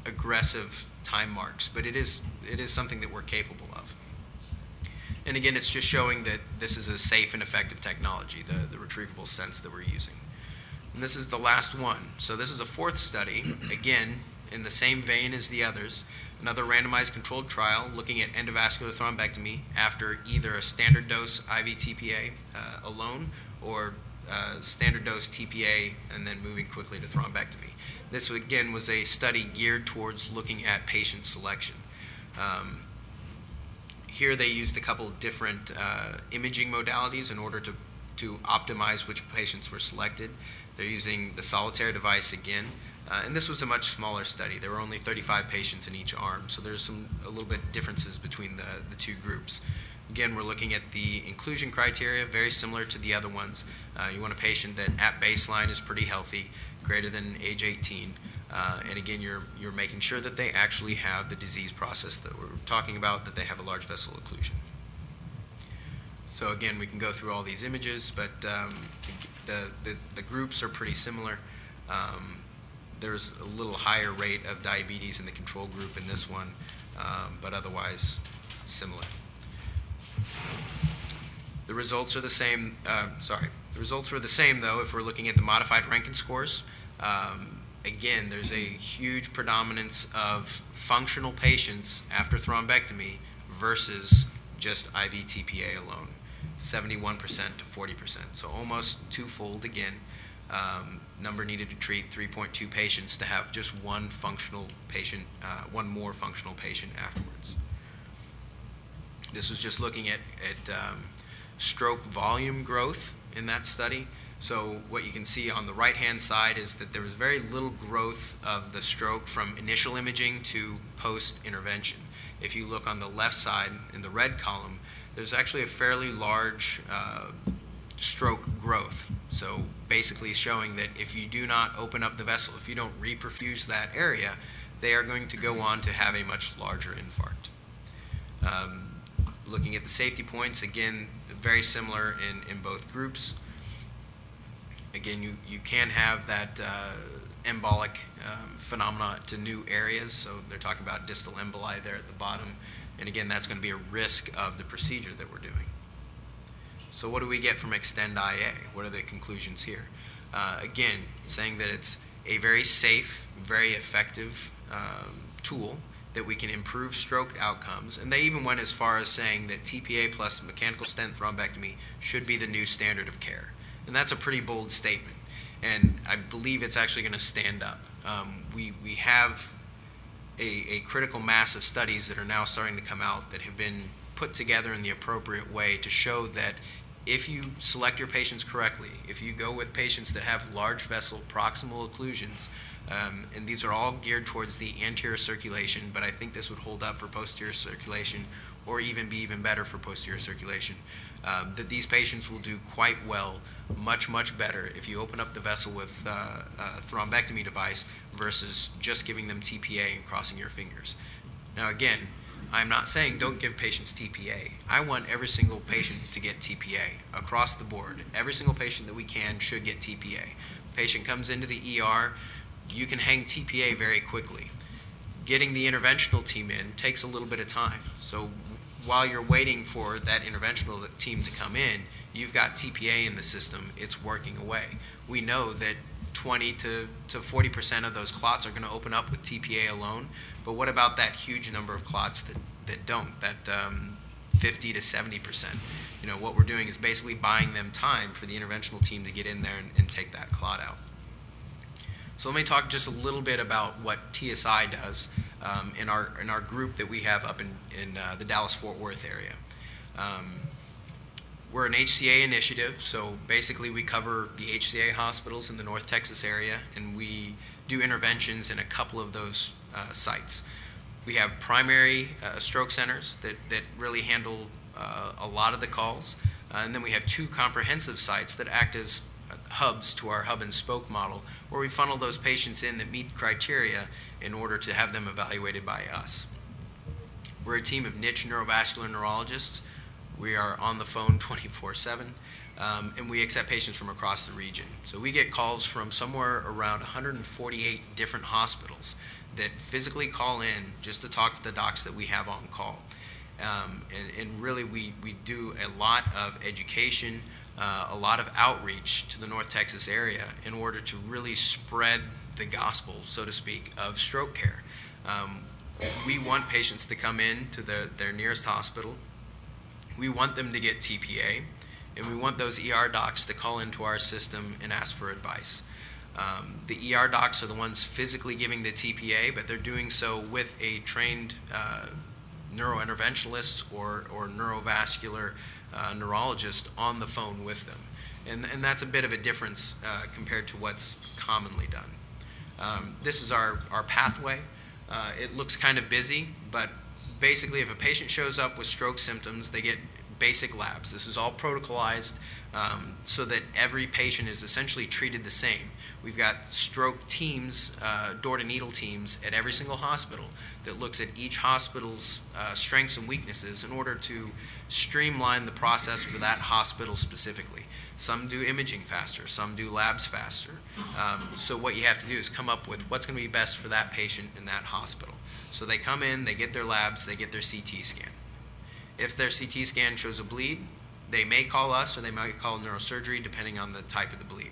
aggressive time marks, but it is, it is something that we're capable of. And again, it's just showing that this is a safe and effective technology, the, the retrievable stents that we're using. And this is the last one. So this is a fourth study, again, in the same vein as the others, another randomized controlled trial looking at endovascular thrombectomy after either a standard dose IV TPA uh, alone or uh, standard dose TPA and then moving quickly to thrombectomy. This, again, was a study geared towards looking at patient selection. Um, here they used a couple of different uh, imaging modalities in order to, to optimize which patients were selected. They're using the solitaire device again, uh, and this was a much smaller study. There were only 35 patients in each arm, so there's some a little bit differences between the, the two groups. Again, we're looking at the inclusion criteria, very similar to the other ones. Uh, you want a patient that at baseline is pretty healthy, greater than age 18. Uh, and again, you're, you're making sure that they actually have the disease process that we're talking about, that they have a large vessel occlusion. So again, we can go through all these images, but um, the, the, the, groups are pretty similar. Um, there's a little higher rate of diabetes in the control group in this one, um, but otherwise similar. The results are the same, uh, sorry, the results were the same though if we're looking at the modified Rankin scores. Um, again, there's a huge predominance of functional patients after thrombectomy versus just IV TPA alone, 71% to 40%. So almost twofold again. Um, number needed to treat 3.2 patients to have just one functional patient, uh, one more functional patient afterwards. This was just looking at, at um, stroke volume growth in that study. So what you can see on the right-hand side is that there was very little growth of the stroke from initial imaging to post-intervention. If you look on the left side in the red column, there's actually a fairly large uh, stroke growth. So basically showing that if you do not open up the vessel, if you don't reperfuse that area, they are going to go on to have a much larger infarct. Um, looking at the safety points, again, very similar in, in both groups. Again, you, you can have that uh, embolic um, phenomena to new areas. So they're talking about distal emboli there at the bottom. And again, that's going to be a risk of the procedure that we're doing. So what do we get from Extend IA? What are the conclusions here? Uh, again, saying that it's a very safe, very effective um, tool that we can improve stroke outcomes. And they even went as far as saying that TPA plus mechanical stent thrombectomy should be the new standard of care. And that's a pretty bold statement. And I believe it's actually going to stand up. Um, we, we have a, a critical mass of studies that are now starting to come out that have been put together in the appropriate way to show that if you select your patients correctly, if you go with patients that have large vessel proximal occlusions, um, and these are all geared towards the anterior circulation, but I think this would hold up for posterior circulation or even be even better for posterior circulation. Um, that these patients will do quite well, much, much better if you open up the vessel with uh, a thrombectomy device versus just giving them TPA and crossing your fingers. Now, again, I'm not saying don't give patients TPA. I want every single patient to get TPA across the board. Every single patient that we can should get TPA. Patient comes into the ER, you can hang TPA very quickly. Getting the interventional team in takes a little bit of time. So while you're waiting for that interventional team to come in, you've got TPA in the system, it's working away. We know that 20 to, to 40% of those clots are going to open up with TPA alone. But what about that huge number of clots that, that don't, that um, 50 to 70%? You know, what we're doing is basically buying them time for the interventional team to get in there and, and take that clot out. So let me talk just a little bit about what TSI does um, in, our, in our group that we have up in, in uh, the Dallas-Fort Worth area. Um, we're an HCA initiative, so basically we cover the HCA hospitals in the North Texas area, and we do interventions in a couple of those uh, sites. We have primary uh, stroke centers that, that really handle uh, a lot of the calls, uh, and then we have two comprehensive sites that act as hubs to our hub and spoke model, where we funnel those patients in that meet criteria in order to have them evaluated by us. We're a team of niche neurovascular neurologists we are on the phone 24 7, um, and we accept patients from across the region. So we get calls from somewhere around 148 different hospitals that physically call in just to talk to the docs that we have on call. Um, and, and, really, we, we do a lot of education, uh, a lot of outreach to the North Texas area in order to really spread the gospel, so to speak, of stroke care. Um, we want patients to come in to the, their nearest hospital, we want them to get TPA, and we want those ER docs to call into our system and ask for advice. Um, the ER docs are the ones physically giving the TPA, but they're doing so with a trained uh, neurointerventionalist or, or neurovascular uh, neurologist on the phone with them. And, and that's a bit of a difference uh, compared to what's commonly done. Um, this is our, our pathway. Uh, it looks kind of busy, but basically, if a patient shows up with stroke symptoms, they get basic labs. This is all protocolized um, so that every patient is essentially treated the same. We've got stroke teams, uh, door to needle teams at every single hospital that looks at each hospital's uh, strengths and weaknesses in order to streamline the process for that hospital specifically. Some do imaging faster, some do labs faster. Um, so, what you have to do is come up with what's going to be best for that patient in that hospital. So they come in, they get their labs, they get their CT scan. If their CT scan shows a bleed, they may call us or they might call neurosurgery depending on the type of the bleed.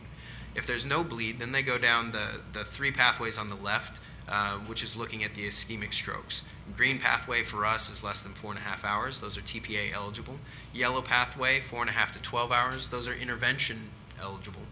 If there's no bleed, then they go down the, the three pathways on the left, uh, which is looking at the ischemic strokes. Green pathway for us is less than four and a half hours. Those are TPA eligible. Yellow pathway, four and a half to 12 hours. Those are intervention eligible.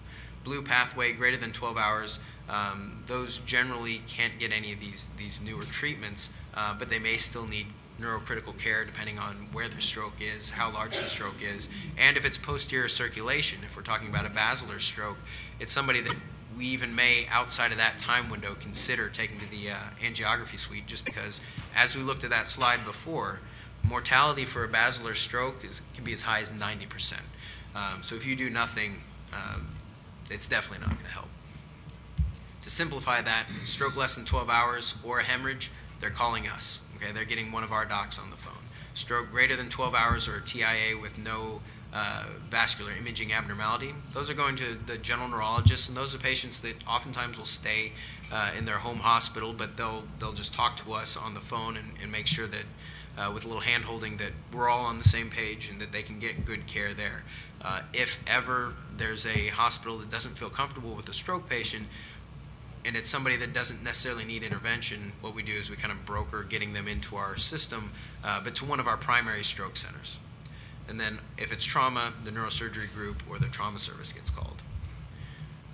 Blue pathway, greater than 12 hours. Um, those generally can't get any of these, these newer treatments, uh, but they may still need neurocritical care depending on where their stroke is, how large the stroke is, and if it's posterior circulation. If we're talking about a basilar stroke, it's somebody that we even may, outside of that time window, consider taking to the uh, angiography suite just because, as we looked at that slide before, mortality for a basilar stroke is, can be as high as 90%. Um, so if you do nothing, um, it's definitely not going to help. To simplify that, stroke less than 12 hours or a hemorrhage, they're calling us. Okay, they're getting one of our docs on the phone. Stroke greater than 12 hours or a TIA with no uh, vascular imaging abnormality, those are going to the general neurologist, and those are patients that oftentimes will stay uh, in their home hospital, but they'll they'll just talk to us on the phone and, and make sure that uh, with a little hand holding that we're all on the same page and that they can get good care there. Uh, if ever there's a hospital that doesn't feel comfortable with a stroke patient, and it's somebody that doesn't necessarily need intervention, what we do is we kind of broker getting them into our system, uh, but to one of our primary stroke centers. And then if it's trauma, the neurosurgery group or the trauma service gets called.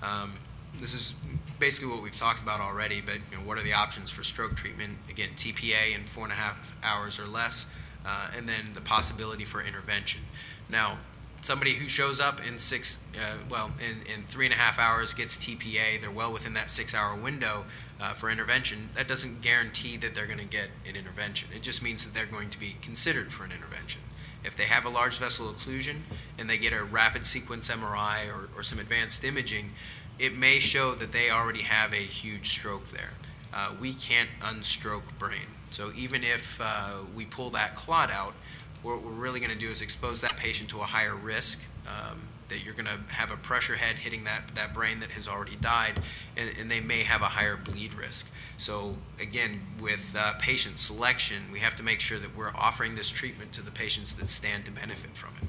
Um, this is basically what we've talked about already, but you know, what are the options for stroke treatment? Again, TPA in four and a half hours or less, uh, and then the possibility for intervention. Now, somebody who shows up in six, uh, well, in, in three and a half hours gets TPA, they're well within that six hour window uh, for intervention, that doesn't guarantee that they're going to get an intervention. It just means that they're going to be considered for an intervention. If they have a large vessel occlusion and they get a rapid sequence MRI or, or some advanced imaging, it may show that they already have a huge stroke there. Uh, we can't unstroke brain. So even if uh, we pull that clot out, what we're really going to do is expose that patient to a higher risk. Um, that you're going to have a pressure head hitting that, that brain that has already died, and, and they may have a higher bleed risk. So, again, with uh, patient selection, we have to make sure that we're offering this treatment to the patients that stand to benefit from it.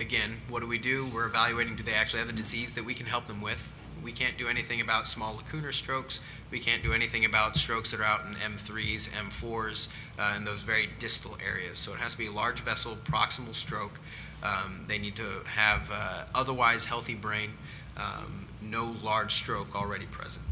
again, what do we do? We're evaluating do they actually have a disease that we can help them with? We can't do anything about small lacunar strokes. We can't do anything about strokes that are out in M3s, M4s, uh, in those very distal areas. So it has to be a large vessel proximal stroke. Um, they need to have uh, otherwise healthy brain, um, no large stroke already present.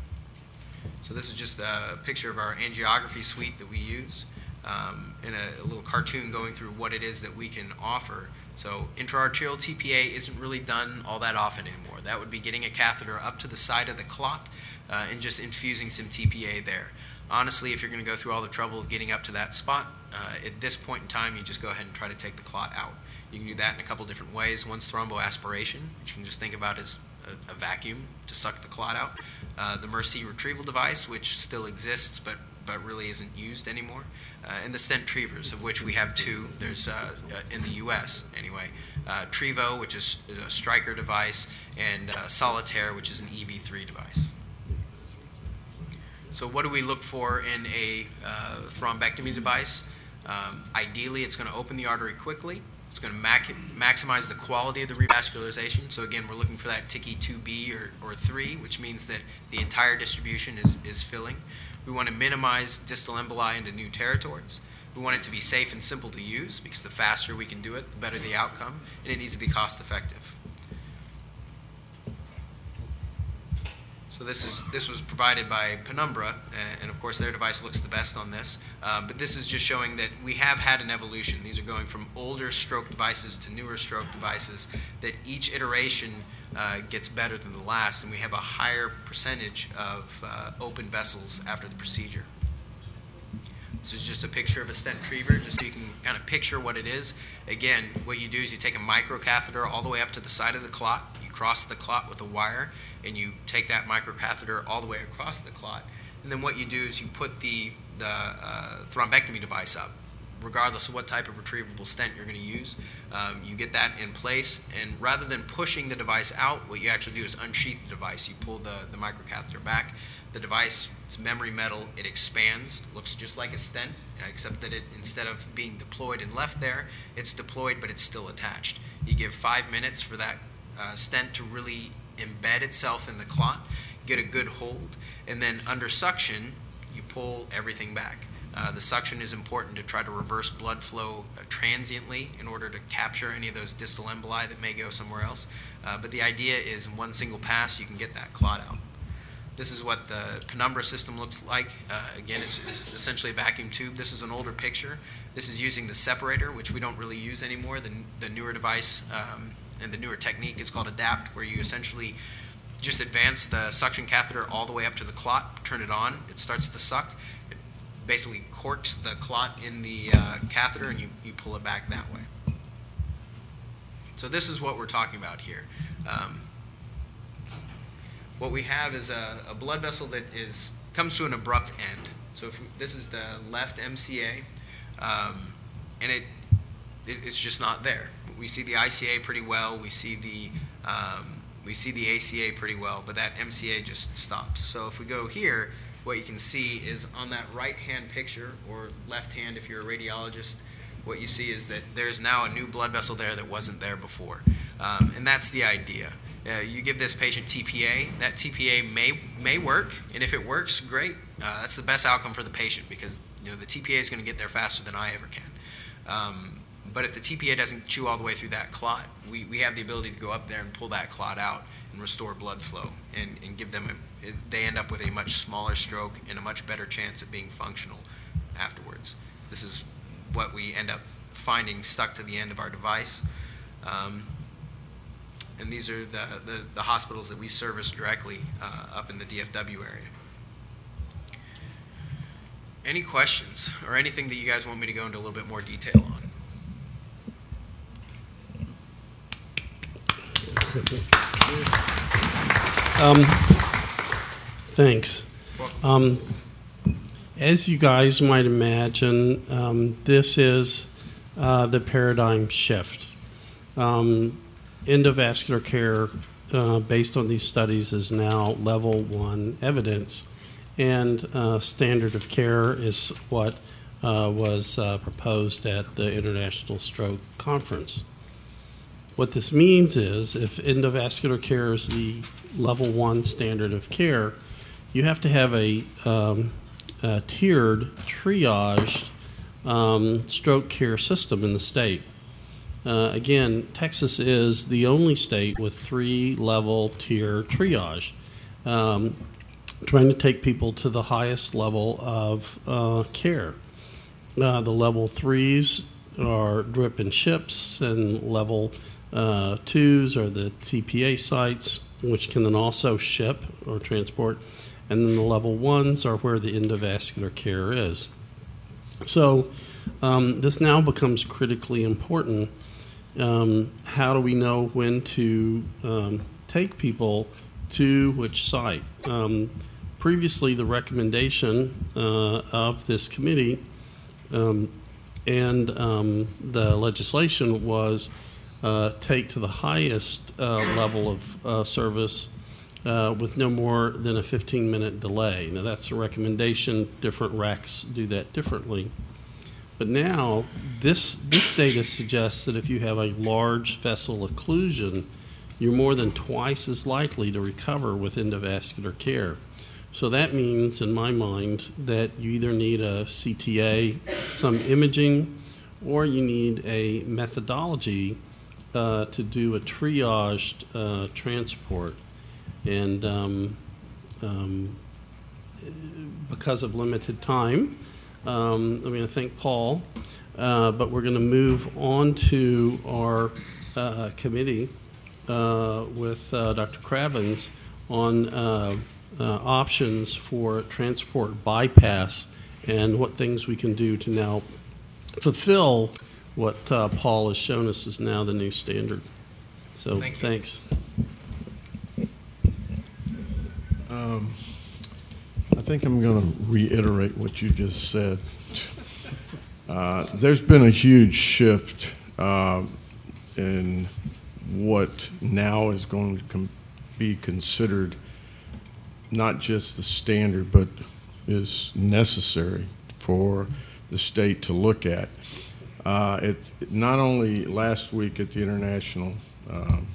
So this is just a picture of our angiography suite that we use, um, and a, a little cartoon going through what it is that we can offer. So intraarterial TPA isn't really done all that often anymore. That would be getting a catheter up to the side of the clot uh, and just infusing some TPA there. Honestly, if you're going to go through all the trouble of getting up to that spot, uh, at this point in time, you just go ahead and try to take the clot out. You can do that in a couple different ways. One's thromboaspiration, which you can just think about as a, a vacuum to suck the clot out. Uh, the MERCI retrieval device, which still exists but, but really isn't used anymore. Uh, and the stentrievers, of which we have two. There's uh, uh, in the U.S. anyway. Uh, Trevo, which is a Stryker device, and uh, Solitaire, which is an EV3 device. So, what do we look for in a uh, thrombectomy device? Um, ideally, it's going to open the artery quickly. It's going to maximize the quality of the revascularization. So, again, we're looking for that TICI 2B or, or 3, which means that the entire distribution is, is filling. We want to minimize distal emboli into new territories. We want it to be safe and simple to use because the faster we can do it, the better the outcome, and it needs to be cost effective. So this is this was provided by Penumbra, and of course their device looks the best on this. Uh, but this is just showing that we have had an evolution. These are going from older stroke devices to newer stroke devices. That each iteration uh, gets better than the last, and we have a higher percentage of uh, open vessels after the procedure. This is just a picture of a stent retriever, just so you can kind of picture what it is. Again, what you do is you take a microcatheter all the way up to the side of the clot, you cross the clot with a wire, and you take that microcatheter all the way across the clot. And then what you do is you put the, the uh, thrombectomy device up, regardless of what type of retrievable stent you're going to use. Um, you get that in place, and rather than pushing the device out, what you actually do is unsheath the device. You pull the, the microcatheter back. The device, it's memory metal, it expands, looks just like a stent, except that it, instead of being deployed and left there, it's deployed, but it's still attached. You give five minutes for that uh, stent to really embed itself in the clot, get a good hold, and then under suction, you pull everything back. Uh, the suction is important to try to reverse blood flow uh, transiently in order to capture any of those distal emboli that may go somewhere else. Uh, but the idea is in one single pass, you can get that clot out. This is what the penumbra system looks like. Uh, again, it's, it's, essentially a vacuum tube. This is an older picture. This is using the separator, which we don't really use anymore. The, the newer device um, and the newer technique is called ADAPT, where you essentially just advance the suction catheter all the way up to the clot, turn it on, it starts to suck. It basically corks the clot in the uh, catheter, and you, you pull it back that way. So this is what we're talking about here. Um, what we have is a, a, blood vessel that is comes to an abrupt end. So if we, this is the left MCA, um, and it, it, it's just not there. We see the ICA pretty well. We see the um, we see the ACA pretty well, but that MCA just stops. So if we go here, what you can see is on that right hand picture or left hand if you're a radiologist, what you see is that there's now a new blood vessel there that wasn't there before, um, and that's the idea. Uh, you give this patient TPA, that TPA may may work, and if it works, great. Uh, that's the best outcome for the patient because you know the TPA is going to get there faster than I ever can. Um, but if the TPA doesn't chew all the way through that clot, we, we have the ability to go up there and pull that clot out and restore blood flow and, and give them a, they end up with a much smaller stroke and a much better chance at being functional afterwards. This is what we end up finding stuck to the end of our device. Um, and these are the, the, the, hospitals that we service directly uh, up in the DFW area. Any questions or anything that you guys want me to go into a little bit more detail on? Um, thanks. Um, as you guys might imagine, um, this is uh, the paradigm shift. Um, endovascular care, uh, based on these studies, is now level one evidence, and uh, standard of care is what uh, was uh, proposed at the International Stroke Conference. What this means is if endovascular care is the level one standard of care, you have to have a, um, a tiered, triaged um, stroke care system in the state. Uh, again, Texas is the only state with three level tier triage, um, trying to take people to the highest level of uh, care. Uh, the level threes are drip and ships, and level uh, twos are the TPA sites, which can then also ship or transport. And then the level ones are where the endovascular care is. So um, this now becomes critically important. Um, how do we know when to um, take people to which site? Um, previously, the recommendation uh, of this committee um, and um, the legislation was uh, take to the highest uh, level of uh, service uh, with no more than a 15 minute delay. Now, that's a recommendation. Different RACs do that differently. But now, this, this data suggests that if you have a large vessel occlusion, you're more than twice as likely to recover with endovascular care. So that means, in my mind, that you either need a CTA, some imaging, or you need a methodology uh, to do a triaged uh, transport. And um, um, because of limited time, um, I mean, I thank Paul, uh, but we're going to move on to our uh, committee uh, with Dr. Cravens on options for transport bypass and what things we can do to now fulfill what uh, Paul has shown us is now the new standard. So, Thank you. thanks. I think I'm going to reiterate what you just said. Uh, There's been a huge shift uh, in what now is going to com- be considered not just the standard, but is necessary for the state to look at. Uh, It, not only last week at the International um,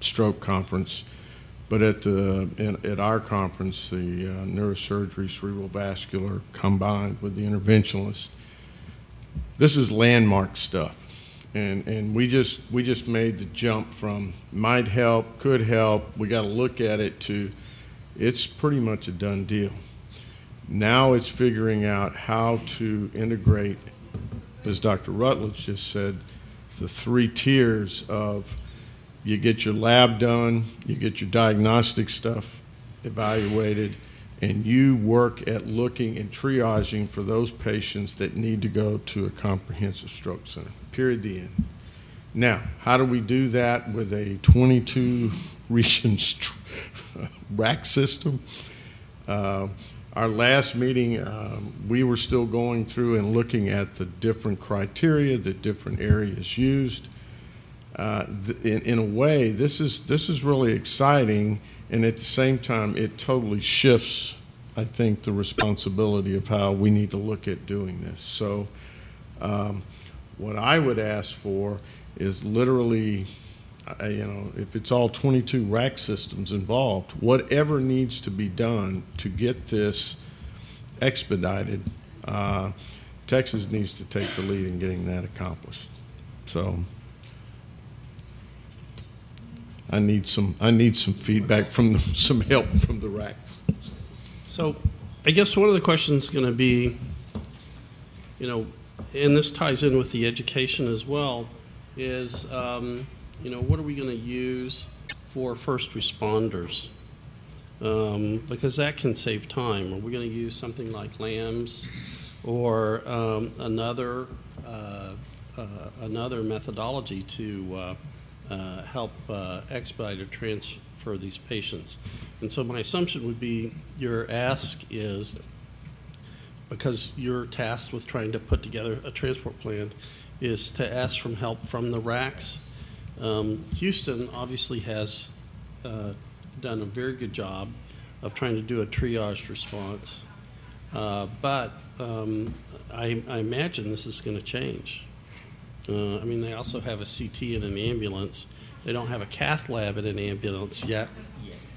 Stroke Conference, but at the, in, at our conference, the uh, neurosurgery, cerebral vascular combined with the interventionalist, this is landmark stuff. And, and we just, we just made the jump from might help, could help, we got to look at it to, it's pretty much a done deal. Now it's figuring out how to integrate, as Dr. Rutledge just said, the three tiers of you get your lab done, you get your diagnostic stuff evaluated, and you work at looking and triaging for those patients that need to go to a comprehensive stroke center. Period. The end. Now, how do we do that with a 22 region RAC system? Uh, our last meeting, um, we were still going through and looking at the different criteria, the different areas used. Uh, th- in, in a way, this is this is really exciting, and at the same time, it totally shifts, I think, the responsibility of how we need to look at doing this. So, um, what I would ask for is literally, you know, if it's all 22 RAC systems involved, whatever needs to be done to get this expedited, uh, Texas needs to take the lead in getting that accomplished. So. I need some, I need some feedback from, the- some help from the RAC. So I guess one of the questions is going to be, you know, and this ties in with the education as well, is, um, you know, what are we going to use for first responders? Um, because that can save time. Are we going to use something like LAMS or um, another uh, uh, another methodology to uh, uh, help uh, expedite or transfer these patients? And so my assumption would be your ask is because you're tasked with trying to put together a transport plan, is to ask from help from the RACs. Um, Houston obviously has uh, done a very good job of trying to do a triage response, uh, but um, I, I imagine this is going to change. Uh, I mean, they also have a CT and an ambulance, They don't have a cath lab in an ambulance yet.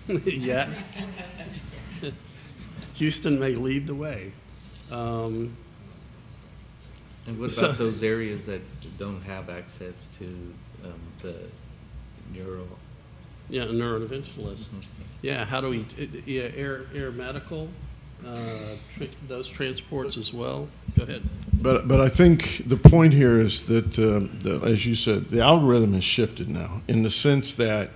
Yet. Houston may lead the way. Um, And what So- about those areas that don't have access to the neuro? Yeah, a neurointerventionalist. Mhm. Yeah, how do we, uh, yeah, air, air medical, uh, tra- those transports as well? Go ahead. But, but I think the point here is that, um, the, as you said, the algorithm has shifted now in the sense that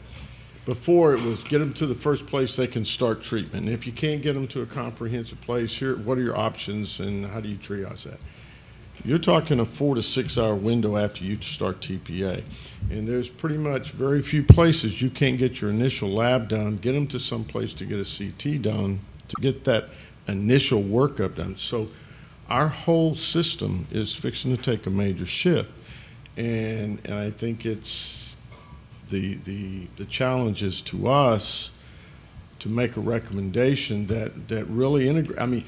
before it was get them to the first place they can start treatment. If you can't get them to a comprehensive place, here, what are your options and how do you triage that? You're talking a four to six hour window after you start TPA. And there's pretty much very few places you can't get your initial lab done, get them to some place to get a CT done, to get that initial workup done. So our whole system is fixing to take a major shift. And, and I think it's the, the, the challenge is to us to make a recommendation that, that really integrate, I mean,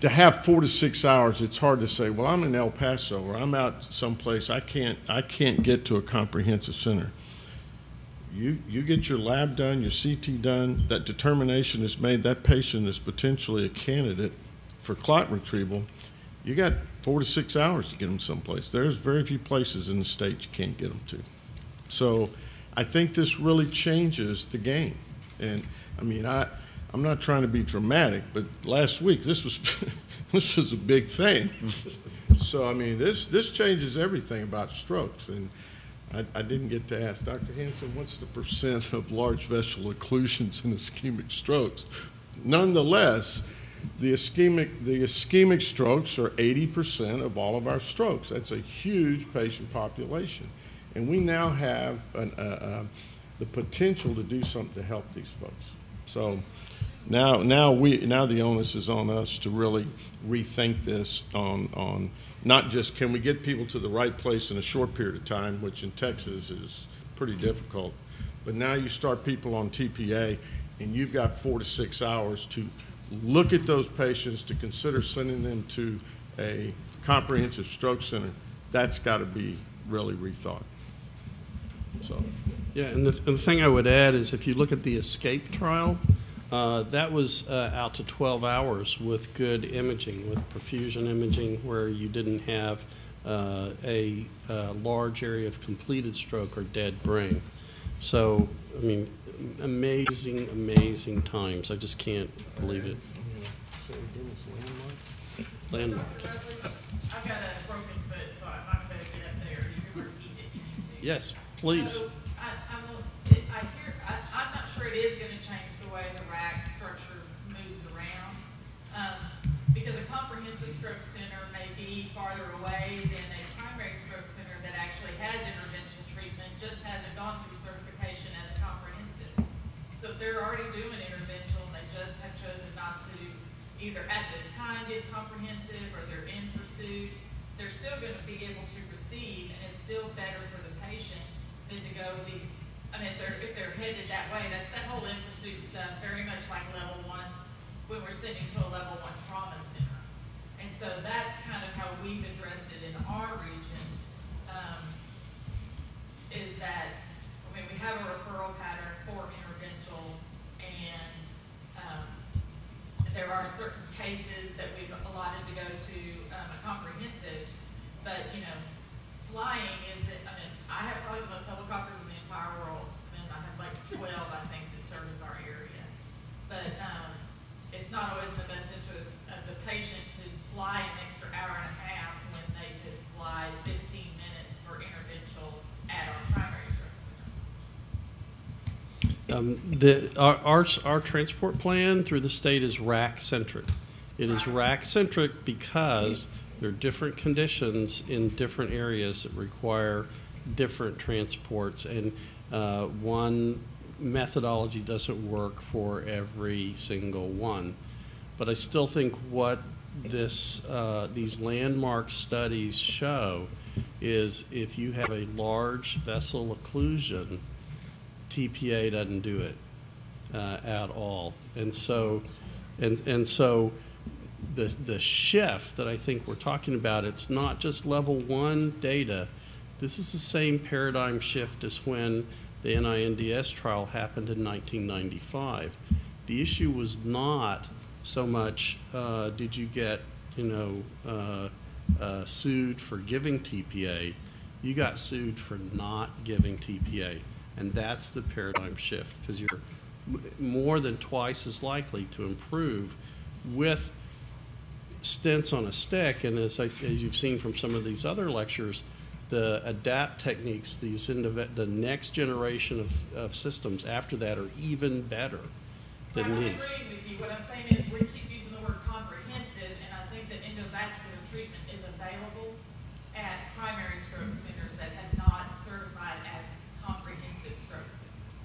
to have four to six hours, it's hard to say, well, I'm in El Paso or I'm out someplace, I can't, I can't get to a comprehensive center. You, you get your lab done, your CT done, that determination is made, that patient is potentially a candidate for clot retrieval. You got four to six hours to get them someplace. There's very few places in the state you can't get them to. So I think this really changes the game. And, I mean, I, I'm not trying to be dramatic, but last week, this was, this was a big thing. So, I mean, this, this changes everything about strokes. And I, I didn't get to ask Dr. Hanson, what's the percent of large vessel occlusions and ischemic strokes? Nonetheless, the ischemic, the ischemic strokes are 80% of all of our strokes. That's a huge patient population. And we now have an, uh, uh, the potential to do something to help these folks. So now, now we, now the onus is on us to really rethink this on, on not just can we get people to the right place in a short period of time, which in Texas is pretty difficult, but now you start people on TPA and you've got four to six hours to look at those patients, to consider sending them to a comprehensive stroke center. That's got to be really rethought. So. Yeah, and the, and the thing I would add is if you look at the ESCAPE trial, uh, that was uh, out to 12 hours with good imaging, with perfusion imaging, where you didn't have uh, a, uh large area of completed stroke or dead brain. So, I mean, amazing, amazing times. I just can't believe it. Landmark. I've got a broken foot, so I'm not gonna get up there. You can repeat it if you need to. Yes, please. So, I, I'm, I hear, I, I'm not sure it is gonna change the way the RAC structure moves around. Um, because a comprehensive stroke center may be farther away than a primary stroke center that actually has intervention treatment, just hasn't gone through certification as comprehensive. So if they're already doing interventional, they just have chosen not to either at this time get comprehensive or they're in pursuit, they're still gonna be able to receive, and it's still better for the patient than to go the, I mean, if they're, if they're headed that way, that's that whole in pursuit stuff, very much like level one, when we're sending to a level one trauma center. And so that's kind of how we've addressed it in our region, um, is that, I mean, we have a referral pattern for interventional, and, um, there are certain cases that we've allotted to go to, um, a comprehensive, but, you know, flying is, I mean, I have probably the most helicopters in the entire world, and I have like twelve, I think, that service our area. But, um, it's not always in the best interest of the patient to fly an extra hour and a half when they could fly fifteen minutes for interventional at our primary stroke center. Um, the, our, our, our transport plan through the state is RAC-centric. It is RAC-centric because there are different conditions in different areas that require different transports, and uh, one methodology doesn't work for every single one. But I still think what this, uh, these landmark studies show is if you have a large vessel occlusion, TPA doesn't do it uh, at all. And so, and, and so the, the shift that I think we're talking about, it's not just level one data, This is the same paradigm shift as when the NINDS trial happened in 1995. The issue was not so much, uh, did you get, you know, uh, uh, sued for giving TPA? You got sued for not giving TPA. And that's the paradigm shift, because you're more than twice as likely to improve with stents on a stick, and as, I, as you've seen from some of these other lectures, the ADAPT techniques, these indiv- the next generation of, of systems after that are even better than I'm these. with you. What I'm saying is, we keep using the word comprehensive, and I think that endovascular treatment is available at primary stroke centers that have not certified as comprehensive stroke centers.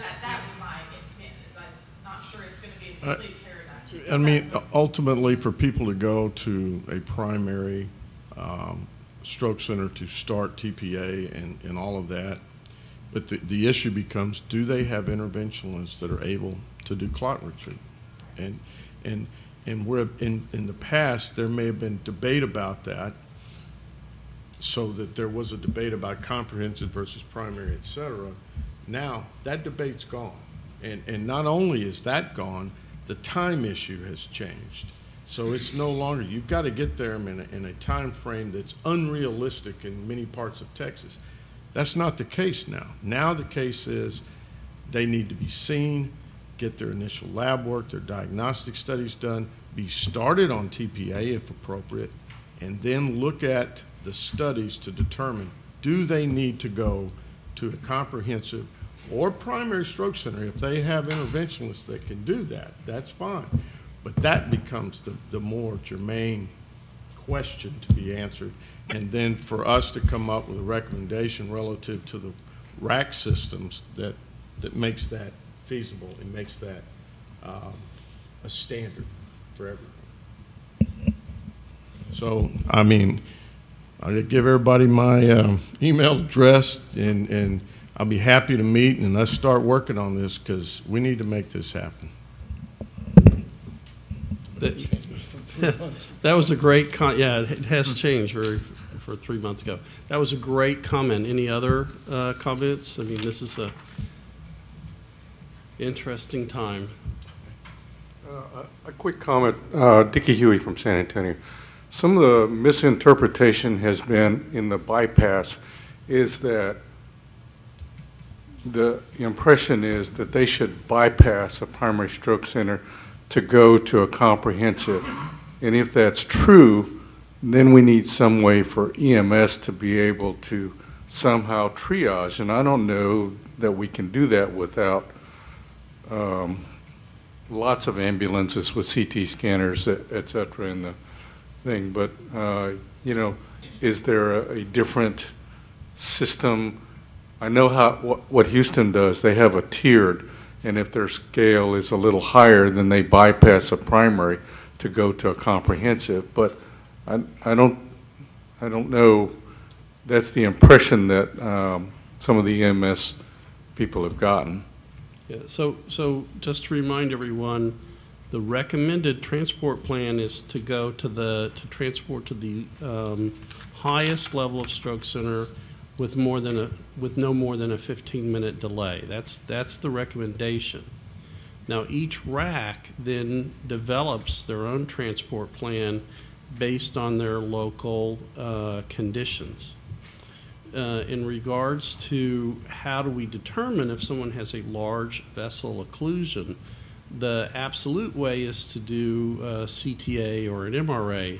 That, that was my intent, is I'm not sure it's gonna be a I- complete paradigm. I mean, ultimately, for people to go to a primary um, stroke center to start TPA and, and all of that, but the, the issue becomes, do they have interventionalists that are able to do clot retreat? And, and, and where, in, in the past, there may have been debate about that, so that there was a debate about comprehensive versus primary, et cetera. Now, that debate's gone. And, and not only is that gone, the time issue has changed. So it's no longer, you've got to get there in a, in a time frame that's unrealistic in many parts of Texas. That's not the case now. Now the case is they need to be seen, get their initial lab work, their diagnostic studies done, be started on TPA if appropriate, and then look at the studies to determine, do they need to go to a comprehensive or primary stroke center? If they have interventionists that can do that, that's fine. But that becomes the, the more germane question to be answered. And then for us to come up with a recommendation relative to the RAC systems that, that makes that feasible and makes that um, a standard for everyone. So, I mean, I'll give everybody my um, email address, and, and I'll be happy to meet, and let's start working on this, because we need to make this happen. That that was a great, con- yeah, it has changed very, for three months ago. That was a great comment. Any other uh, comments? I mean, this is a interesting time. Uh, A a quick comment, uh, Dickie Huey from San Antonio. Some of the misinterpretation has been in the bypass is that the impression is that they should bypass a primary stroke center to go to a comprehensive. And if that's true, then we need some way for EMS to be able to somehow triage. And I don't know that we can do that without um, lots of ambulances with CT scanners, et et cetera, in the thing. But, uh, you know, is there a, a different system? I know how, what, Houston does. They have a tiered, and if their scale is a little higher, then they bypass a primary to go to a comprehensive. But I, I don't, I don't know, that's the impression that um, some of the EMS people have gotten. Yeah, so, so just to remind everyone, the recommended transport plan is to go to the, to transport to the um, highest level of stroke center with more than a, with no more than a 15-minute delay. That's, that's the recommendation. Now, each RAC then develops their own transport plan based on their local uh, conditions uh, in regards to how do we determine if someone has a large vessel occlusion, the absolute way is to do uh, CTA or an MRA.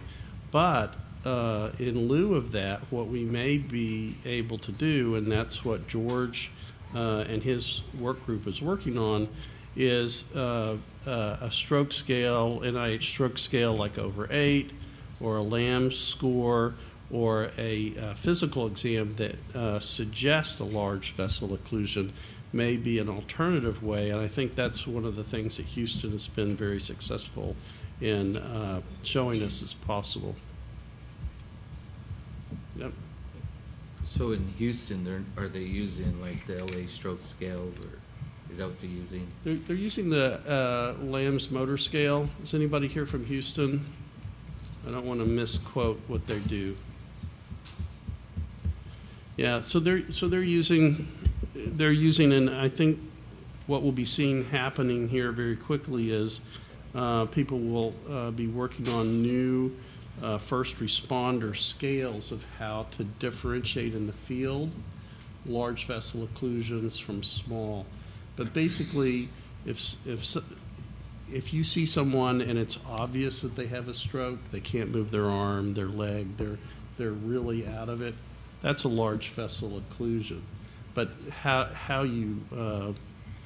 But uh, in lieu of that, what we may be able to do, and that's what George uh, and his work group is working on, is uh, uh, a stroke scale, NIH stroke scale like over eight, or a LAMS score, or a physical exam that uh, suggests a large vessel occlusion may be an alternative way. And I think that's one of the things that Houston has been very successful in uh, showing us is possible. Yep. So in Houston, they're, are they using like the LA stroke scale, or is that what they're using? They're, they're using the uh, LAMS motor scale. Is anybody here from Houston? I don't want to misquote what they do. Yeah, so they're, so they're using, they're using, and I think what we'll be seeing happening here very quickly is uh, people will uh, be working on new uh, first responder scales of how to differentiate in the field large vessel occlusions from small. But basically, if, if, if you see someone and it's obvious that they have a stroke, they can't move their arm, their leg, they're, they're really out of it, that's a large vessel occlusion. But how, how you uh,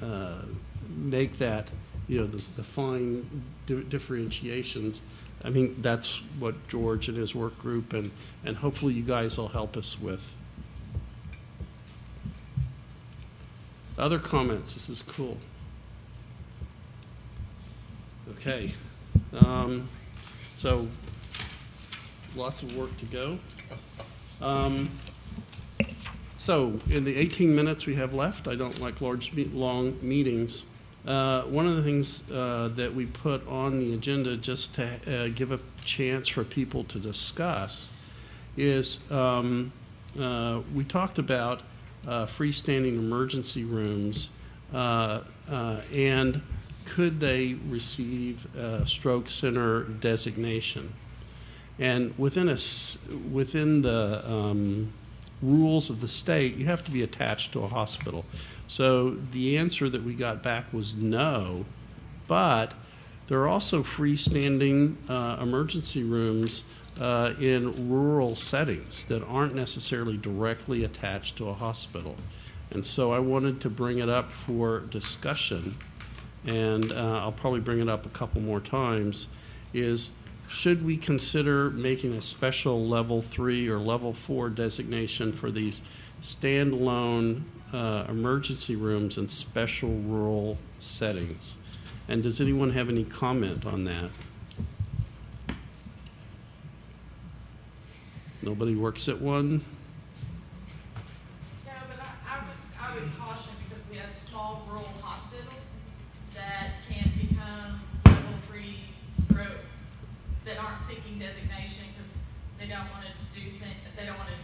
uh, make that, you know, the, the fine di- differentiations, I mean, that's what George and his work group and, and hopefully you guys will help us with. Other comments? This is cool. Okay. Um, so, lots of work to go. Um, so, in the 18 minutes we have left, I don't like large, long meetings. Uh, one of the things uh, that we put on the agenda just to uh, give a chance for people to discuss is um, uh, we talked about uh, freestanding emergency rooms uh, and could they receive stroke center designation? And within a within the um, rules of the state, you have to be attached to a hospital. So the answer that we got back was no, but there are also freestanding uh, emergency rooms uh, in rural settings that aren't necessarily directly attached to a hospital. And so I wanted to bring it up for discussion, and uh, I'll probably bring it up a couple more times, is should we consider making a special level three or level four designation for these standalone uh, emergency rooms in special rural settings? And does anyone have any comment on that? Nobody works at one? No, but I, I would, I would caution because we have small rural hospitals that can become level three stroke, that aren't seeking designation because they don't want to do things, they don't want to,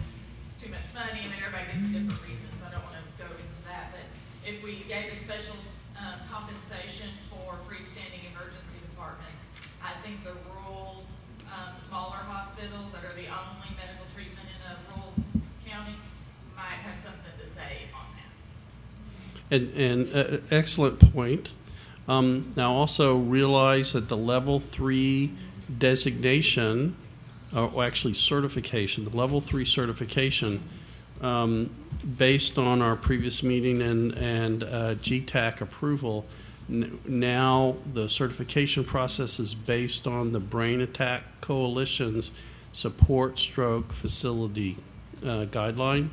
it's too much money, and everybody gives different reasons, I don't want to go into that, but if we gave a special, um, compensation for freestanding emergency departments, I think the rural, um, smaller hospitals that are the only medical treatment in a rural county might have something to say on that. And, and uh, excellent point. Um, now also realize that the level three designation, or actually certification, the level three certification, um, based on our previous meeting and, and uh, GETAC approval, n- now the certification process is based on the Brain Attack Coalition's support stroke facility uh, guideline.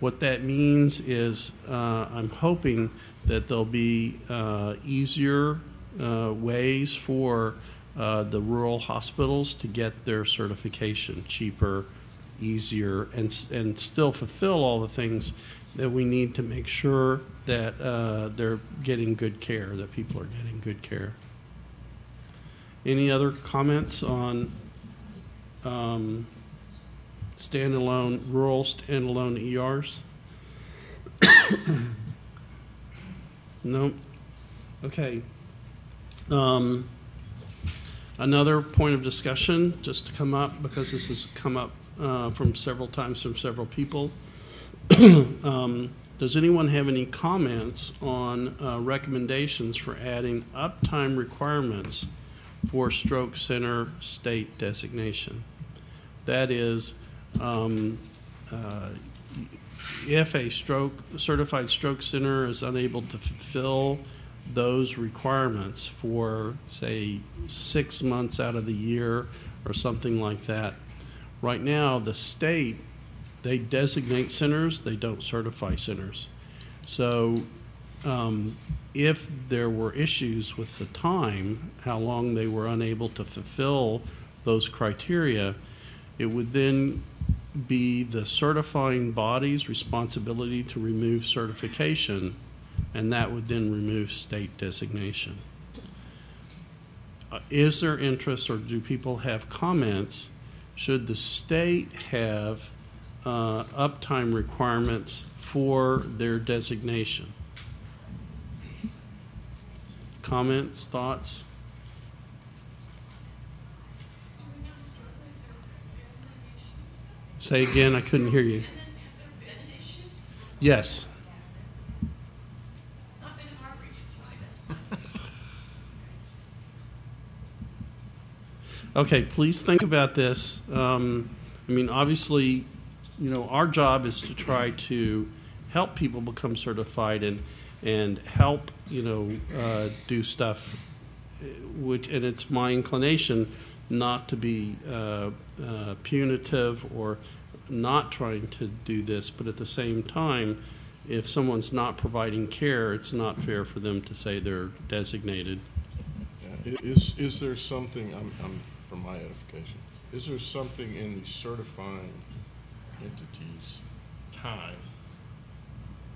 What that means is, uh, I'm hoping that there'll be uh, easier uh, ways for uh, the rural hospitals to get their certification, cheaper, easier, and, and still fulfill all the things that we need to make sure that uh, they're getting good care, that people are getting good care. Any other comments on um, standalone, rural standalone ERs? No? Okay. Um, Another point of discussion, just to come up, because this has come up uh, from several times from several people. Um, Does anyone have any comments on uh, recommendations for adding uptime requirements for stroke center state designation? That is, um, uh, if a stroke, certified stroke center is unable to fulfill those requirements for, say, six months out of the year or something like that, right now, the state, they designate centers, they don't certify centers. So um, if there were issues with the time, how long they were unable to fulfill those criteria, it would then be the certifying body's responsibility to remove certification, and that would then remove state designation. Uh, Is there interest, or do people have comments? Should the state have uh, uptime requirements for their designation. Comments, thoughts? Say again, I couldn't hear you. Yes. Okay, please think about this. Um, I mean, obviously, you know, our job is to try to help people become certified and, and help, you know, uh, do stuff, uh, which, and it's my inclination not to be uh, uh, punitive or not trying to do this, but at the same time, if someone's not providing care, it's not fair for them to say they're designated. Is, is there something, I'm, I'm, for my edification, is there something in the certifying entity's time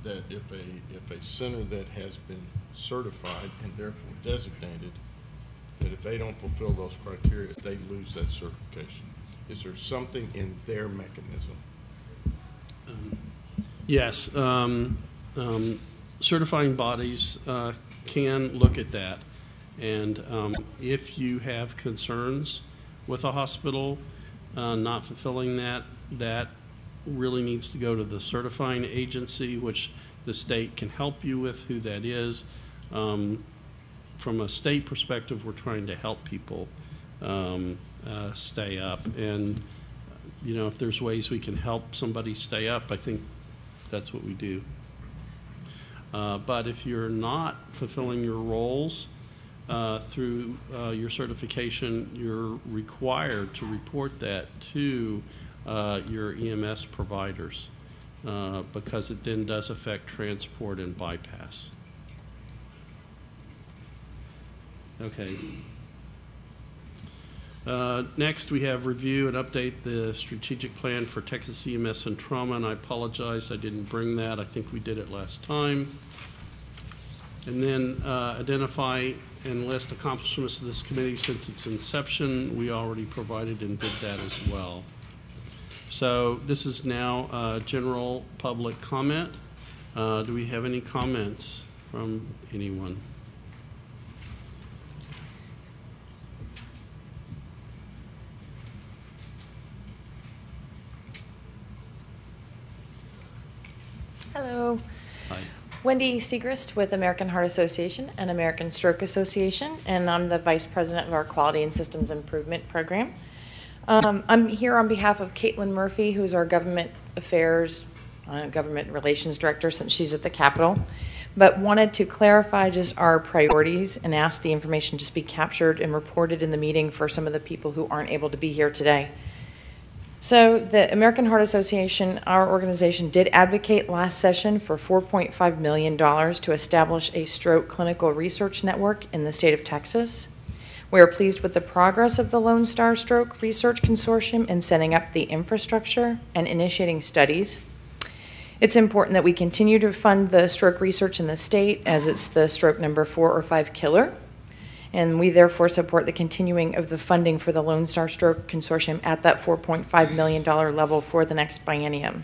that if a, if a center that has been certified and therefore designated, that if they don't fulfill those criteria, they lose that certification? Is there something in their mechanism? Yes, um, um, certifying bodies uh, can look at that. And um, if you have concerns with a hospital uh, not fulfilling that, that really needs to go to the certifying agency, which the state can help you with who that is. Um, From a state perspective, we're trying to help people um, uh, stay up. And, you know, if there's ways we can help somebody stay up, I think that's what we do. Uh, But if you're not fulfilling your roles uh, through uh, your certification, you're required to report that to uh, your EMS providers uh, because it then does affect transport and bypass. Okay. Uh, Next, we have review and update the strategic plan for Texas EMS and trauma, and I apologize, I didn't bring that. I think we did it last time. And then identify and list accomplishments of this committee since its inception. We already provided and did that as well. So this is now uh, general public comment. Uh, Do we have any comments from anyone? Hello. Wendy Segrist with American Heart Association and American Stroke Association, and I'm the Vice President of our Quality and Systems Improvement Program. Um, I'm here on behalf of Caitlin Murphy, who's our Government Affairs, uh, Government Relations Director, since she's at the Capitol, but wanted to clarify just our priorities and ask the information just be captured and reported in the meeting for some of the people who aren't able to be here today. So the American Heart Association, our organization, did advocate last session for $4.5 million to establish a stroke clinical research network in the state of Texas. We are pleased with the progress of the Lone Star Stroke Research Consortium in setting up the infrastructure and initiating studies. It's important that we continue to fund the stroke research in the state as it's the stroke number four or five killer. And we therefore support the continuing of the funding for the Lone Star Stroke Consortium at that $4.5 million level for the next biennium.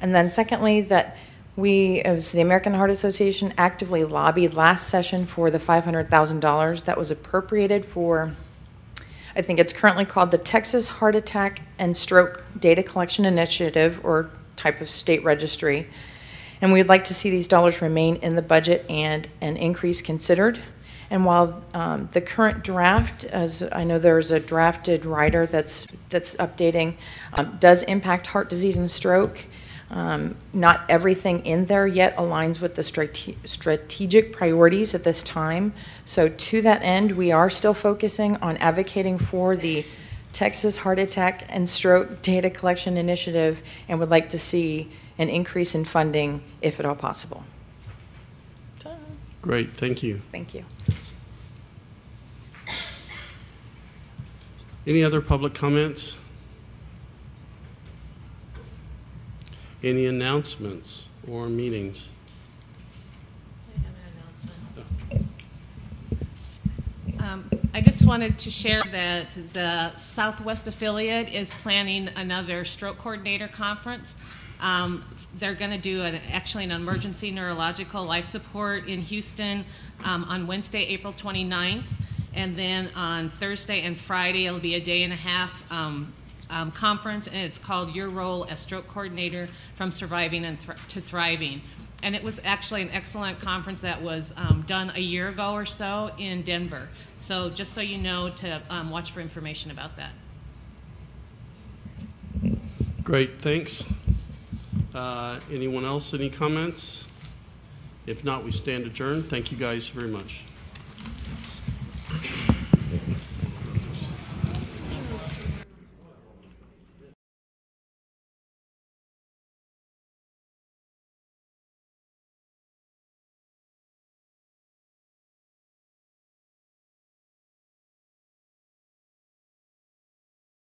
And then secondly, that we, uh, as the American Heart Association, actively lobbied last session for the $500,000 that was appropriated for, I think it's currently called the Texas Heart Attack and Stroke Data Collection Initiative, or type of state registry. And we'd like to see these dollars remain in the budget and an increase considered. And while um, the current draft, as I know there's a drafted rider that's, that's updating, um, does impact heart disease and stroke, um, not everything in there yet aligns with the strate- strategic priorities at this time. So to that end, we are still focusing on advocating for the Texas Heart Attack and Stroke Data Collection Initiative and would like to see an increase in funding if at all possible. Great, thank you. Thank you. Any other public comments? Any announcements or meetings? Um, I just wanted to share that the Southwest affiliate is planning another stroke coordinator conference. Um, they're going to do an, actually an emergency neurological life support in Houston um, on Wednesday, April 29th. And then on Thursday and Friday, it'll be a day and a half um, um, conference, and it's called Your Role as Stroke Coordinator from Surviving and to Thriving. And it was actually an excellent conference that was um, done a year ago or so in Denver. So just so you know to um, watch for information about that. Great, thanks. Uh, Anyone else, any comments? If not, we stand adjourned. Thank you guys very much.